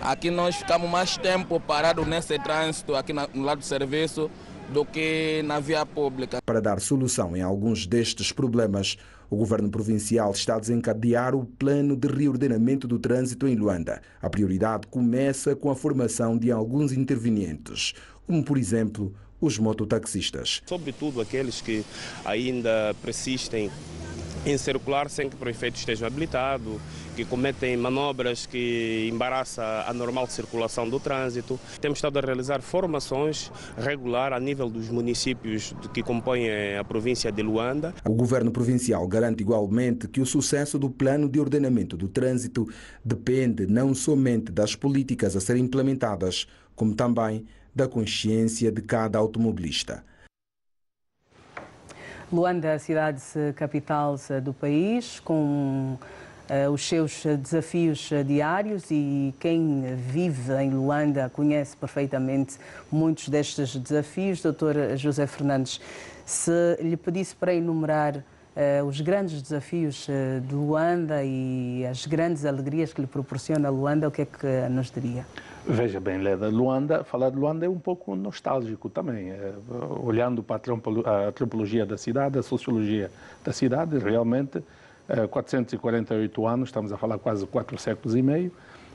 Aqui nós ficamos mais tempo parados nesse trânsito, aqui no lado do serviço, do que na via pública. Para dar solução em alguns destes problemas, o governo provincial está a desencadear o plano de reordenamento do trânsito em Luanda. A prioridade começa com a formação de alguns intervenientes, como por exemplo os mototaxistas. Sobretudo aqueles que ainda persistem em circular sem que o prefeito esteja habilitado, que cometem manobras que embaraçam a normal circulação do trânsito. Temos estado a realizar formações regular a nível dos municípios que compõem a província de Luanda. O governo provincial garante igualmente que o sucesso do plano de ordenamento do trânsito depende não somente das políticas a serem implementadas, como também da consciência de cada automobilista. Luanda, a cidade capital do país, com os seus desafios diários e quem vive em Luanda conhece perfeitamente muitos destes desafios. Doutor José Fernandes, se lhe pedisse para enumerar uh, os grandes desafios uh, de Luanda e as grandes alegrias que lhe proporciona Luanda, o que é que nos diria? Veja bem, Leda, Luanda, falar de Luanda é um pouco nostálgico também. Olhando para a antropologia da cidade, a sociologia da cidade, realmente, 448 anos, estamos a falar quase quatro séculos e meio.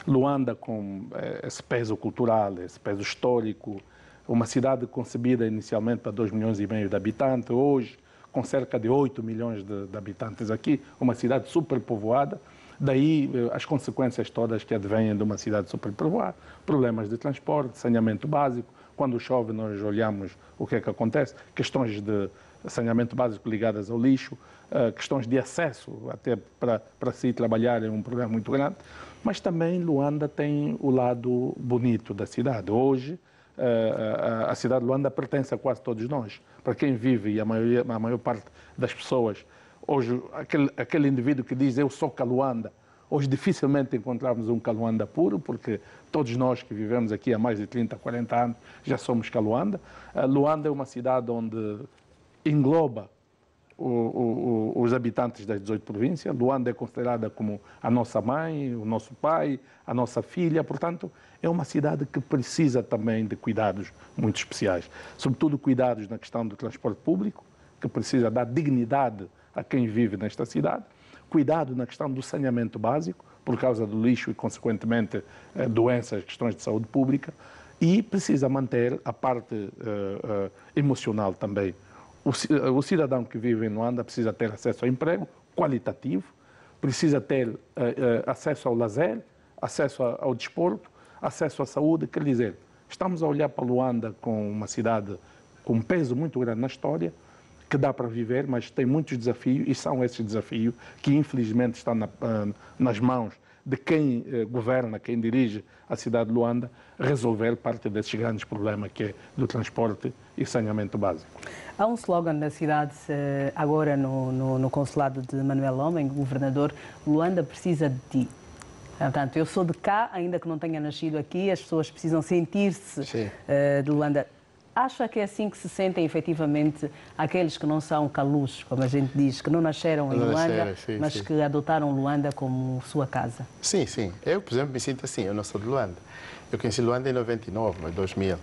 Luanda com é, esse peso cultural, esse peso histórico, uma cidade concebida inicialmente para 2 milhões e meio de habitantes, hoje com cerca de 8 milhões de, de habitantes aqui, uma cidade superpovoada. Daí eh, as consequências todas que advêm de uma cidade superpovoada, problemas de transporte, saneamento básico. Quando chove, nós olhamos o que é que acontece, questões de saneamento básico ligadas ao lixo, eh, questões de acesso até para, para se trabalhar é um problema muito grande. Mas também Luanda tem o lado bonito da cidade. Hoje, eh, a cidade de Luanda pertence a quase todos nós. Para quem vive, e a, maioria, a maior parte das pessoas Hoje, aquele, aquele indivíduo que diz eu sou Caluanda, hoje dificilmente encontramos um Caluanda puro, porque todos nós que vivemos aqui há mais de 30, 40 anos já somos Caluanda. Luanda é uma cidade onde engloba o, o, os habitantes das 18 províncias. Luanda é considerada como a nossa mãe, o nosso pai, a nossa filha. Portanto, é uma cidade que precisa também de cuidados muito especiais. Sobretudo cuidados na questão do transporte público, que precisa dar dignidade a quem vive nesta cidade, cuidado na questão do saneamento básico, por causa do lixo e, consequentemente, eh, doenças, questões de saúde pública, e precisa manter a parte uh, uh, emocional também. O, o, cidadão que vive em Luanda precisa ter acesso ao emprego qualitativo, precisa ter uh, acesso ao lazer, acesso ao desporto, acesso à saúde. Quer dizer, estamos a olhar para Luanda com uma cidade com um peso muito grande na história, que dá para viver, mas tem muitos desafios e são esses desafios que infelizmente estão na, nas mãos de quem eh, governa, quem dirige a cidade de Luanda, resolver parte desses grandes problemas que é do transporte e saneamento básico. Há um slogan na cidade, eh, agora no, no, no consulado de Manuel Homem, governador, Luanda precisa de ti. Portanto, eu sou de cá, ainda que não tenha nascido aqui, as pessoas precisam sentir-se uh, de Luanda. Acha que é assim que se sentem efetivamente aqueles que não são calus, como a gente diz, que não nasceram em Luanda, sim, mas sim. que adotaram Luanda como sua casa? Sim, sim. Eu, por exemplo, me sinto assim. Eu não sou de Luanda. Eu conheci Luanda em 99, 2000.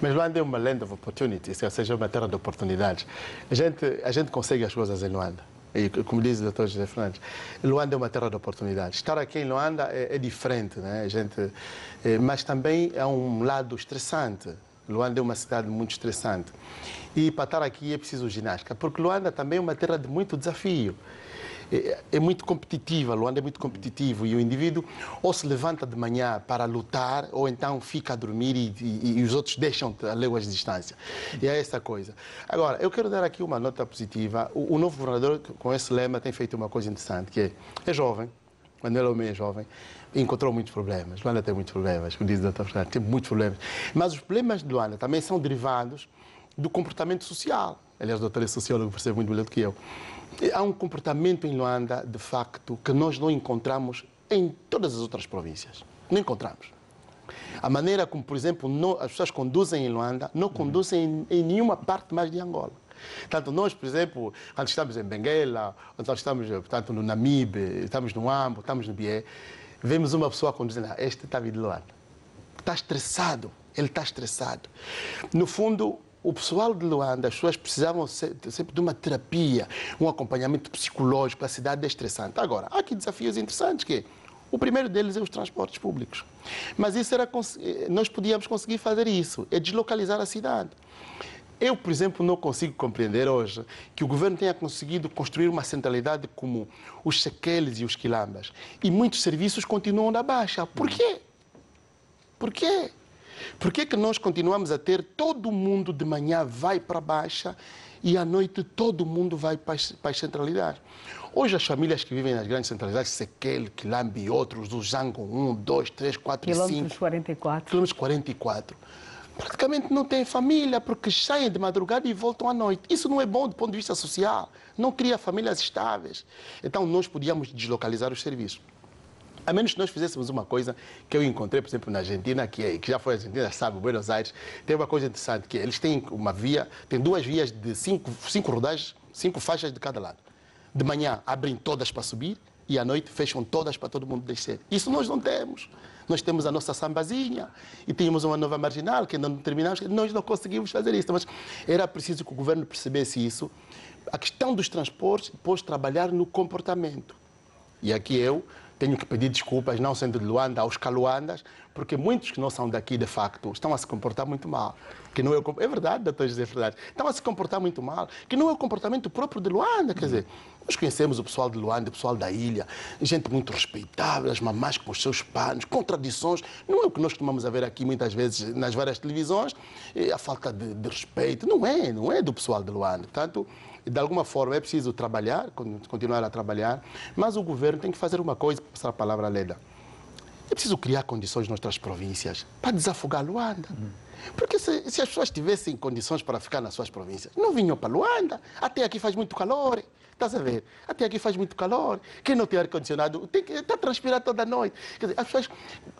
Mas Luanda é uma land of opportunities, ou seja, uma terra de oportunidades. A gente, a gente consegue as coisas em Luanda. E, como diz o Dr. José Fernandes, Luanda é uma terra de oportunidades. Estar aqui em Luanda é, é diferente, né? a gente, é, mas também é um lado estressante. Luanda é uma cidade muito estressante. E para estar aqui é preciso ginástica, porque Luanda também é uma terra de muito desafio. É, é muito competitiva, Luanda é muito competitivo e o indivíduo ou se levanta de manhã para lutar ou então fica a dormir e, e, e os outros deixam a léguas de distância. E é essa coisa. Agora, eu quero dar aqui uma nota positiva. O, o novo governador, com esse lema, tem feito uma coisa interessante, que é, é jovem, quando ele é jovem, encontrou muitos problemas. Luanda tem muitos problemas, como diz o Dr. Fernando, tem muitos problemas. Mas os problemas de Luanda também são derivados do comportamento social. Aliás, o doutor é sociólogo, percebe muito melhor do que eu. Há um comportamento em Luanda, de facto, que nós não encontramos em todas as outras províncias. Não encontramos. A maneira como, por exemplo, não, as pessoas conduzem em Luanda não conduzem em, em nenhuma parte mais de Angola. Tanto nós, por exemplo, quando estamos em Benguela, quando estamos portanto, no Namibe, estamos no Ambo, estamos no Bié, vemos uma pessoa conduzindo, ah, este está vindo Luanda. Está estressado, ele está estressado. No fundo, o pessoal de Luanda, as pessoas precisavam sempre de uma terapia, um acompanhamento psicológico, a cidade é estressante. Agora, há aqui desafios interessantes que o primeiro deles é os transportes públicos. Mas isso era, nós podíamos conseguir fazer isso, é deslocalizar a cidade. Eu, por exemplo, não consigo compreender hoje que o governo tenha conseguido construir uma centralidade como os chequeles e os quilambas e muitos serviços continuam na baixa. Por quê? Por quê? Por que, que nós continuamos a ter todo mundo de manhã vai para a baixa e à noite todo mundo vai para as, para as centralidades? Hoje as famílias que vivem nas grandes centralidades, Sequel, Quilambe e outros, do Jango 1, 2, 3, 4 e 5... Quilômetros 44. Quilômetros 44 praticamente não têm família porque saem de madrugada e voltam à noite. Isso não é bom do ponto de vista social. Não cria famílias estáveis. Então nós podíamos deslocalizar os serviços. A menos que nós fizéssemos uma coisa que eu encontrei, por exemplo, na Argentina, que, é, que já foi Argentina, sabe, Buenos Aires, tem uma coisa interessante, que eles têm uma via, tem duas vias de cinco, cinco rodagens, cinco faixas de cada lado. De manhã abrem todas para subir e à noite fecham todas para todo mundo descer. Isso nós não temos. Nós temos a nossa sambazinha e tínhamos uma nova marginal que ainda não terminamos, nós não conseguimos fazer isso. Mas era preciso que o governo percebesse isso. A questão dos transportes, depois trabalhar no comportamento. E aqui eu tenho que pedir desculpas, não sendo de Luanda, aos caluandas, porque muitos que não são daqui, de facto, estão a se comportar muito mal. Que não é, o, é verdade, doutor José Fernandes, estão a se comportar muito mal, que não é o comportamento próprio de Luanda, quer dizer, nós conhecemos o pessoal de Luanda, o pessoal da ilha, gente muito respeitável, as mamás com os seus panos, contradições, não é o que nós costumamos ver aqui muitas vezes nas várias televisões, a falta de, de respeito, não é, não é do pessoal de Luanda. Portanto, de alguma forma é preciso trabalhar, continuar a trabalhar, mas o governo tem que fazer uma coisa, passar a palavra a Leda. É preciso criar condições nas nossas províncias para desafogar Luanda. Porque se, se, as pessoas tivessem condições para ficar nas suas províncias, não vinham para Luanda. Até aqui faz muito calor. Estás a ver? Até aqui faz muito calor. Quem não tem ar-condicionado tem que estar tá transpirar toda a noite. Quer dizer, as pessoas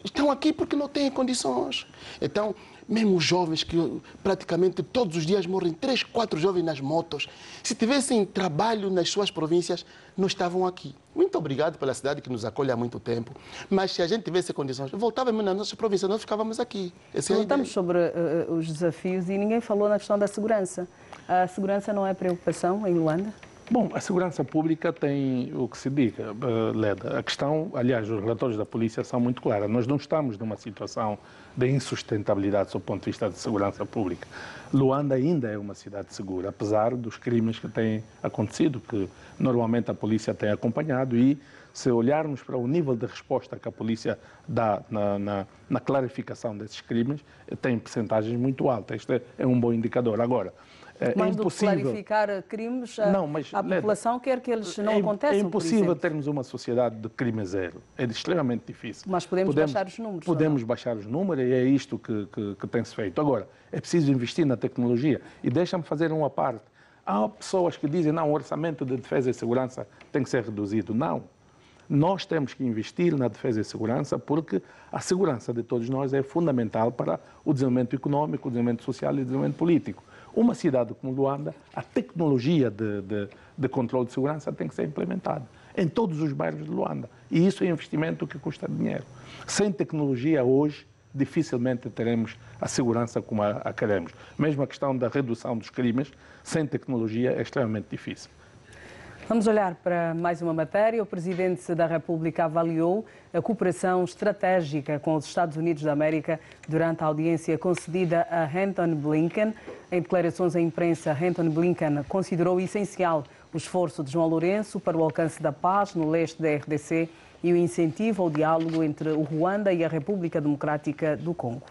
estão aqui porque não têm condições. Então, mesmo os jovens que praticamente todos os dias morrem, três, quatro jovens nas motos, se tivessem trabalho nas suas províncias, não estavam aqui. Muito obrigado pela cidade que nos acolhe há muito tempo, mas se a gente tivesse condições, voltávamos nas nossas províncias, nós ficávamos aqui. Essa Voltamos é sobre uh, os desafios e ninguém falou na questão da segurança. A segurança não é preocupação em Luanda? Bom, a segurança pública tem o que se diga, uh, Leda. A questão, aliás, os relatórios da polícia são muito claros. Nós não estamos numa situação de insustentabilidade do ponto de vista de segurança pública. Luanda ainda é uma cidade segura, apesar dos crimes que têm acontecido, que normalmente a polícia tem acompanhado e se olharmos para o nível de resposta que a polícia dá na, na, na clarificação desses crimes, tem percentagens muito altas. Este é um bom indicador. Agora, é Mais do que clarificar crimes, a, não, mas, a população quer que eles não é, aconteçam. É impossível termos uma sociedade de crime zero. É extremamente difícil. Mas podemos, podemos baixar os números. Podemos baixar os números e é isto que, que, que tem-se feito. Agora, é preciso investir na tecnologia. E deixa-me fazer uma parte. Há pessoas que dizem não, o orçamento de defesa e segurança tem que ser reduzido. Não. Nós temos que investir na defesa e segurança porque a segurança de todos nós é fundamental para o desenvolvimento econômico, o desenvolvimento social e o desenvolvimento político. Uma cidade como Luanda, a tecnologia de, de, de controle de segurança tem que ser implementada em todos os bairros de Luanda. E isso é investimento que custa dinheiro. Sem tecnologia hoje, dificilmente teremos a segurança como a, a queremos. Mesmo a questão da redução dos crimes, sem tecnologia é extremamente difícil. Vamos olhar para mais uma matéria. O Presidente da República avaliou a cooperação estratégica com os Estados Unidos da América durante a audiência concedida a Anthony Blinken. Em declarações à imprensa, Anthony Blinken considerou essencial o esforço de João Lourenço para o alcance da paz no leste da RDC e o incentivo ao diálogo entre o Ruanda e a República Democrática do Congo.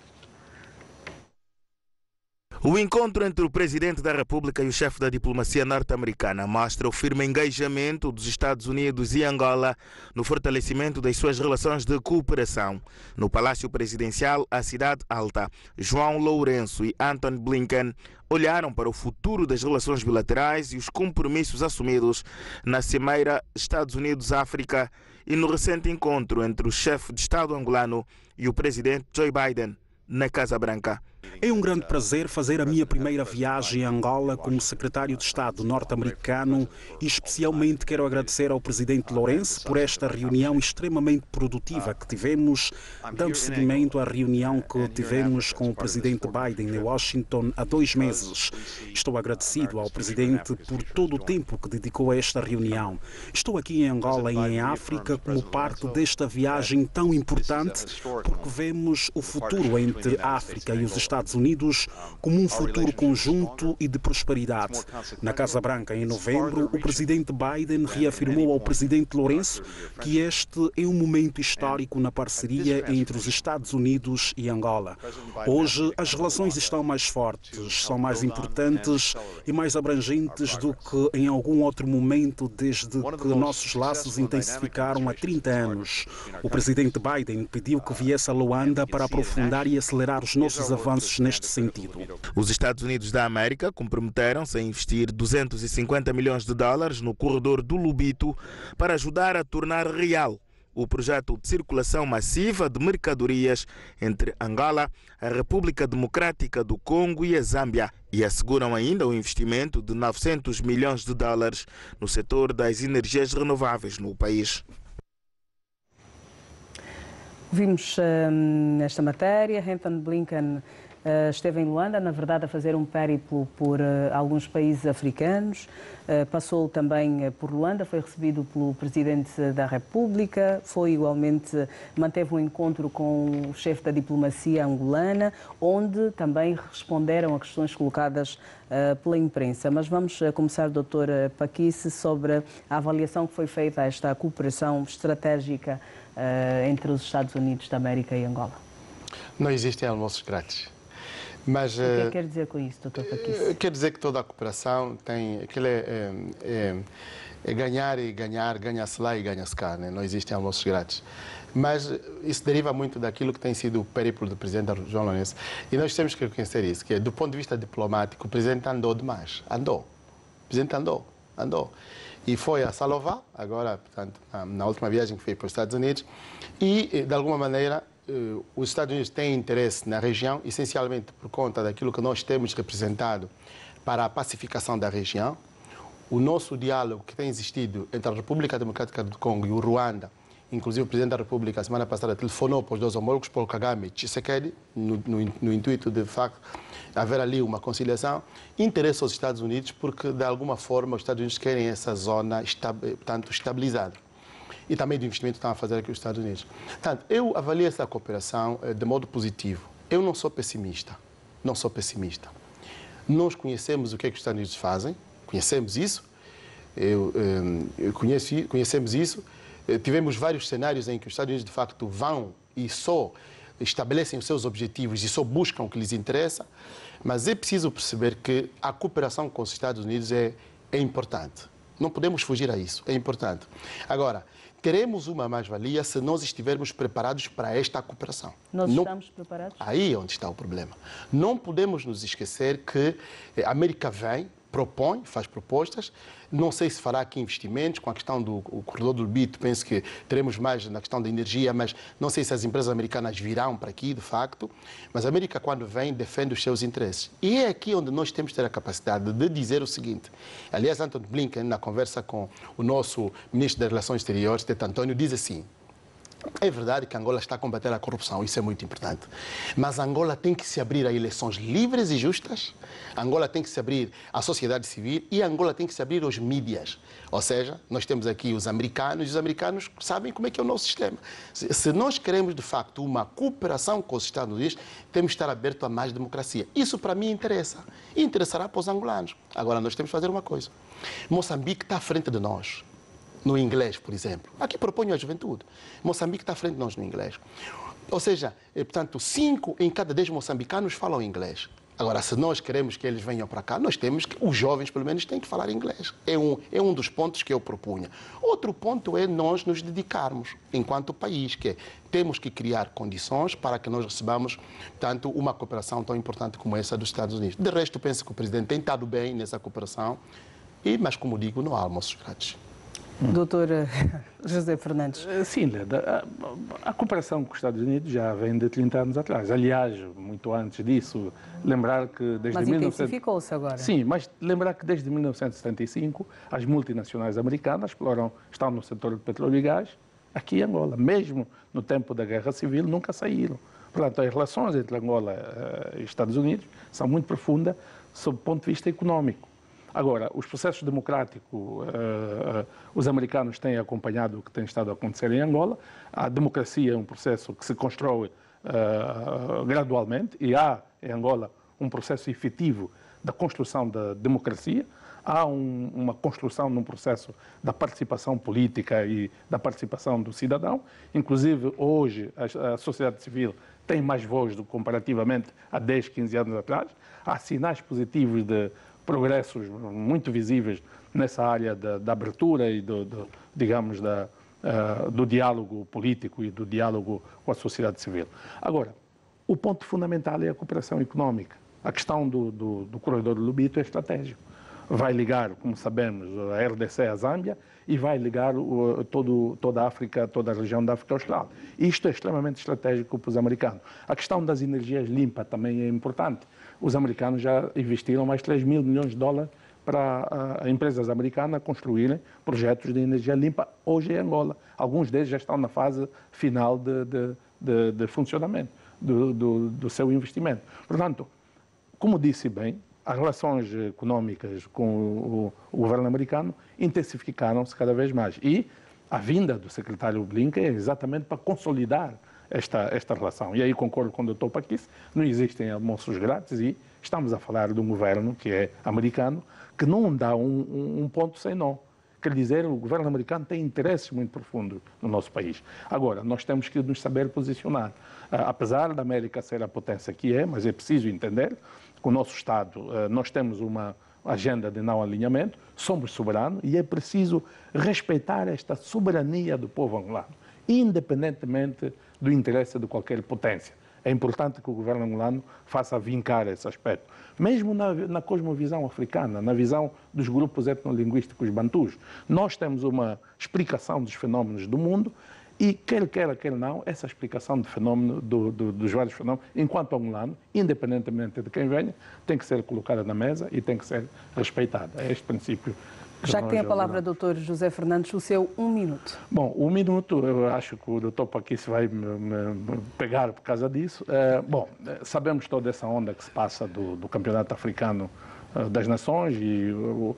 O encontro entre o presidente da República e o chefe da diplomacia norte-americana mostra o firme engajamento dos Estados Unidos e Angola no fortalecimento das suas relações de cooperação. No Palácio Presidencial, a Cidade Alta, João Lourenço e Anthony Blinken olharam para o futuro das relações bilaterais e os compromissos assumidos na Cimeira Estados Unidos-África e no recente encontro entre o chefe de Estado angolano e o presidente Joe Biden na Casa Branca. É um grande prazer fazer a minha primeira viagem a Angola como secretário de Estado norte-americano e especialmente quero agradecer ao presidente Lourenço por esta reunião extremamente produtiva que tivemos, dando seguimento à reunião que tivemos com o presidente Biden em Washington há dois meses. Estou agradecido ao presidente por todo o tempo que dedicou a esta reunião. Estou aqui em Angola e em África como parte desta viagem tão importante porque vemos o futuro entre a África e os Estados Estados Unidos como um futuro conjunto e de prosperidade. Na Casa Branca, em novembro, o presidente Biden reafirmou ao presidente Lourenço que este é um momento histórico na parceria entre os Estados Unidos e Angola. Hoje, as relações estão mais fortes, são mais importantes e mais abrangentes do que em algum outro momento desde que nossos laços intensificaram há 30 anos. O presidente Biden pediu que viesse a Luanda para aprofundar e acelerar os nossos avanços avanços neste sentido. Os Estados Unidos da América comprometeram-se a investir 250 milhões de dólares no corredor do Lubito para ajudar a tornar real o projeto de circulação massiva de mercadorias entre Angola, a República Democrática do Congo e a Zâmbia e asseguram ainda o investimento de 900 milhões de dólares no setor das energias renováveis no país. Vimos hum, nesta matéria, Anthony Blinken Uh, esteve em Luanda, na verdade, a fazer um périplo por uh, alguns países africanos. Uh, passou também por Luanda, foi recebido pelo Presidente da República, foi igualmente, manteve um encontro com o chefe da diplomacia angolana, onde também responderam a questões colocadas pela imprensa. Mas vamos começar, doutor Paquice, sobre a avaliação que foi feita a esta cooperação estratégica entre os Estados Unidos da América e Angola. Não existem almoços grátis. Mas, o que é que quer dizer com isso, doutor Paquice? Quer dizer que toda a cooperação tem. Aquilo é, é, é, é ganhar e ganhar, ganha-se lá e ganha-se cá, né? não existem almoços grátis. Mas isso deriva muito daquilo que tem sido o periplo do presidente João Lourenço. E nós temos que reconhecer isso, que do ponto de vista diplomático, o presidente andou demais. Andou. O presidente andou, andou. E foi a Salová, agora, portanto, na última viagem que fez para os Estados Unidos, e, de alguma maneira, eh, os Estados Unidos têm interesse na região, essencialmente por conta daquilo que nós temos representado para a pacificação da região. O nosso diálogo que tem existido entre a República Democrática do Congo e o Ruanda, inclusive o Presidente da República, a semana passada, telefonou para os dois homólogos, Paulo Kagame e Tshisekedi, no, no, no intuito de, de facto, haver ali uma conciliação, interessa aos Estados Unidos porque, de alguma forma, os Estados Unidos querem essa zona portanto, estabilizada e também do investimento que estão a fazer aqui os Estados Unidos. Portanto, eu avalio essa cooperação eh, de modo positivo. Eu não sou pessimista. Não sou pessimista. Nós conhecemos o que, é que os Estados Unidos fazem, conhecemos isso, eu, eh, eu conheço, conhecemos isso. Eh, tivemos vários cenários em que os Estados Unidos, de facto, vão e só estabelecem os seus objetivos e só buscam o que lhes interessa, mas é preciso perceber que a cooperação com os Estados Unidos é, é importante. Não podemos fugir a isso, é importante. Agora, teremos uma mais-valia se nós estivermos preparados para esta cooperação. Nós Não... estamos preparados? Aí é onde está o problema. Não podemos nos esquecer que a América vem, propõe, faz propostas. Não sei se fará aqui investimentos com a questão do corredor do Bito. Penso que teremos mais na questão da energia, mas não sei se as empresas americanas virão para aqui, de facto. Mas a América, quando vem, defende os seus interesses. E é aqui onde nós temos que ter a capacidade de dizer o seguinte. Aliás, Antony Blinken, na conversa com o nosso ministro das Relações Exteriores, Tete Antônio, diz assim: é verdade que Angola está a combater a corrupção, isso é muito importante. Mas Angola tem que se abrir a eleições livres e justas, Angola tem que se abrir à sociedade civil e Angola tem que se abrir aos mídias. Ou seja, nós temos aqui os americanos e os americanos sabem como é que é o nosso sistema. Se nós queremos, de facto, uma cooperação com os Estados Unidos, temos que estar aberto a mais democracia. Isso, para mim, interessa. E interessará para os angolanos. Agora, nós temos que fazer uma coisa. Moçambique está à frente de nós no inglês, por exemplo. Aqui proponho a juventude. Moçambique está à frente de nós no inglês. Ou seja, eh, portanto, cinco em cada dez moçambicanos falam inglês. Agora, se nós queremos que eles venham para cá, nós temos que, os jovens pelo menos, têm que falar inglês. É um, é um dos pontos que eu propunha. Outro ponto é nós nos dedicarmos, enquanto país, que é, temos que criar condições para que nós recebamos, tanto uma cooperação tão importante como essa dos Estados Unidos. De resto, penso que o presidente tem estado bem nessa cooperação, e, mas, como digo, não há almoços grátis. Doutor José Fernandes. Eh, sim, Leda, a, a, cooperação com os Estados Unidos já vem de 30 anos atrás. Aliás, muito antes disso, lembrar que desde... Mas intensificou-se agora. Sim, mas lembrar que desde 1975 as multinacionais americanas exploram, estão no setor de petróleo e gás aqui em Angola. Mesmo no tempo da Guerra Civil, nunca saíram. Portanto, as relações entre Angola eh, e Estados Unidos são muito profundas sob o ponto de vista económico. Agora, os processos democráticos, uh, uh, os americanos têm acompanhado o que tem estado a acontecer em Angola. A democracia é um processo que se constrói uh, gradualmente e há em Angola um processo efetivo da construção da democracia. Há um, uma construção num processo da participação política e da participação do cidadão. Inclusive, hoje, a, a sociedade civil tem mais voz do que comparativamente há 10, 15 anos atrás. Há sinais positivos de progressos muito visíveis nessa área da, da abertura e do, do digamos da, uh, do diálogo político e do diálogo com a sociedade civil. Agora, O ponto fundamental é a cooperação econômica. A questão do, do, do corredor do Lubito é estratégico. Vai ligar, como sabemos, a RDC à Zâmbia e vai ligar o, todo, toda a África, toda a região da África Austral. Isto é extremamente estratégico para os americanos. A questão das energias limpas também é importante. Os americanos já investiram mais de 3 mil milhões de dólares para empresas americanas construírem projetos de energia limpa hoje em Angola. Alguns deles já estão na fase final de, de, de, de funcionamento do, do, do seu investimento. Portanto, como disse bem, as relações econômicas com o, o governo americano intensificaram-se cada vez mais. E a vinda do secretário Blinken é exatamente para consolidar esta, esta relação. E aí concordo com o Dr. Paquis, não existem almoços grátis e estamos a falar de um governo que é americano, que não dá um, um, ponto sem nó. Quer dizer, o governo americano tem interesses muito profundos no nosso país. Agora, nós temos que nos saber posicionar. Ah, apesar da América ser a potência que é, mas é preciso entender que o nosso Estado, ah, nós temos uma agenda de não alinhamento, somos soberanos e é preciso respeitar esta soberania do povo angolano, independentemente do interesse de qualquer potência. É importante que o governo angolano faça vincar esse aspecto. Mesmo na, na cosmovisão africana, na visão dos grupos etnolinguísticos bantus, nós temos uma explicação dos fenómenos do mundo e, quer queira, quer não, essa explicação de fenómeno, do, do, dos vários fenómenos, enquanto angolano, independentemente de quem venha, tem que ser colocada na mesa e tem que ser respeitada. É este princípio já que tem a palavra, doutor José Fernandes, o seu um minuto. Bom, um minuto, eu acho que o doutor Paquis vai me, me, pegar por causa disso. É, bom, sabemos toda essa onda que se passa do, do Campeonato Africano uh, das Nações e uh,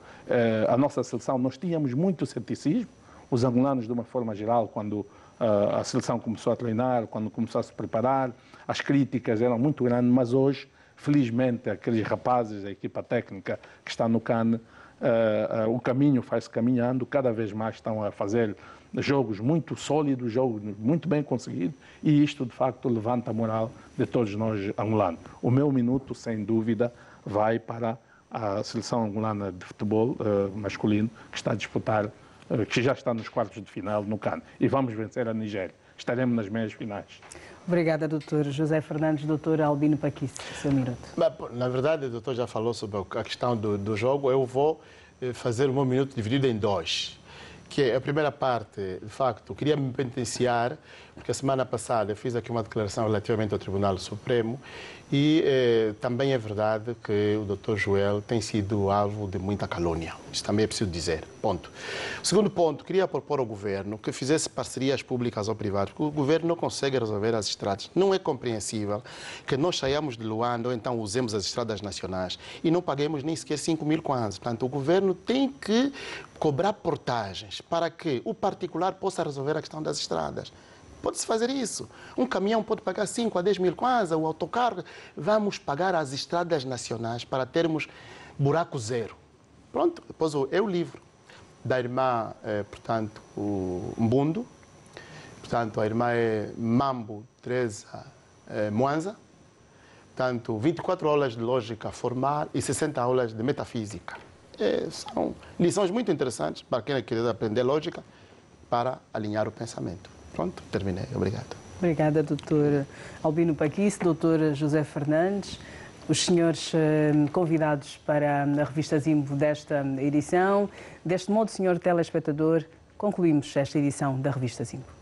a nossa seleção, nós tínhamos muito ceticismo, os angolanos de uma forma geral, quando uh, a seleção começou a treinar, quando começou a se preparar, as críticas eram muito grandes, mas hoje, felizmente, aqueles rapazes, a equipa técnica que está no CAN, Uh, o caminho faz-se caminhando, cada vez mais estão a fazer jogos muito sólidos, jogos muito bem conseguidos, e isto de facto levanta a moral de todos nós angolanos. O meu minuto, sem dúvida, vai para a seleção angolana de futebol uh, masculino, que está a disputar, que já está nos quartos de final no CAN. E vamos vencer a Nigéria. Estaremos nas meias finais. Obrigada, doutor José Fernandes. Doutor Albino Paquis, seu minuto. Na verdade, o doutor já falou sobre a questão do, do jogo. Eu vou eh, fazer o meu minuto dividido em dois. Que é a primeira parte, de facto, queria me penitenciar, porque a semana passada eu fiz aqui uma declaração relativamente ao Tribunal Supremo e eh, também é verdade que o Dr. Joel tem sido alvo de muita calúnia. Isso também é preciso dizer. Ponto. Segundo ponto, queria propor ao governo que fizesse parcerias públicas ou privadas, porque o governo não consegue resolver as estradas. Não é compreensível que nós saiamos de Luanda ou então usemos as estradas nacionais e não paguemos nem sequer 5 mil kwanzas. Portanto, o governo tem que cobrar portagens para que o particular possa resolver a questão das estradas. Pode-se fazer isso. Um caminhão pode pagar 5 a 10 mil kwanza, o autocarro. Vamos pagar as estradas nacionais para termos buraco zero. Pronto, depois é o livro da irmã, eh, portanto, o Mbundo. Portanto, a irmã é Mambo Teresa eh, Mwanza. Portanto, 24 aulas de lógica formal e 60 aulas de metafísica. É, são lições muito interessantes para quem quer aprender lógica para alinhar o pensamento. Pronto, terminei. Obrigado. Obrigada, doutor Albino Paquis, doutor José Fernandes, os senhores eh, convidados para a revista Zimbo desta edição. Deste modo, senhor telespectador, concluímos esta edição da revista Zimbo.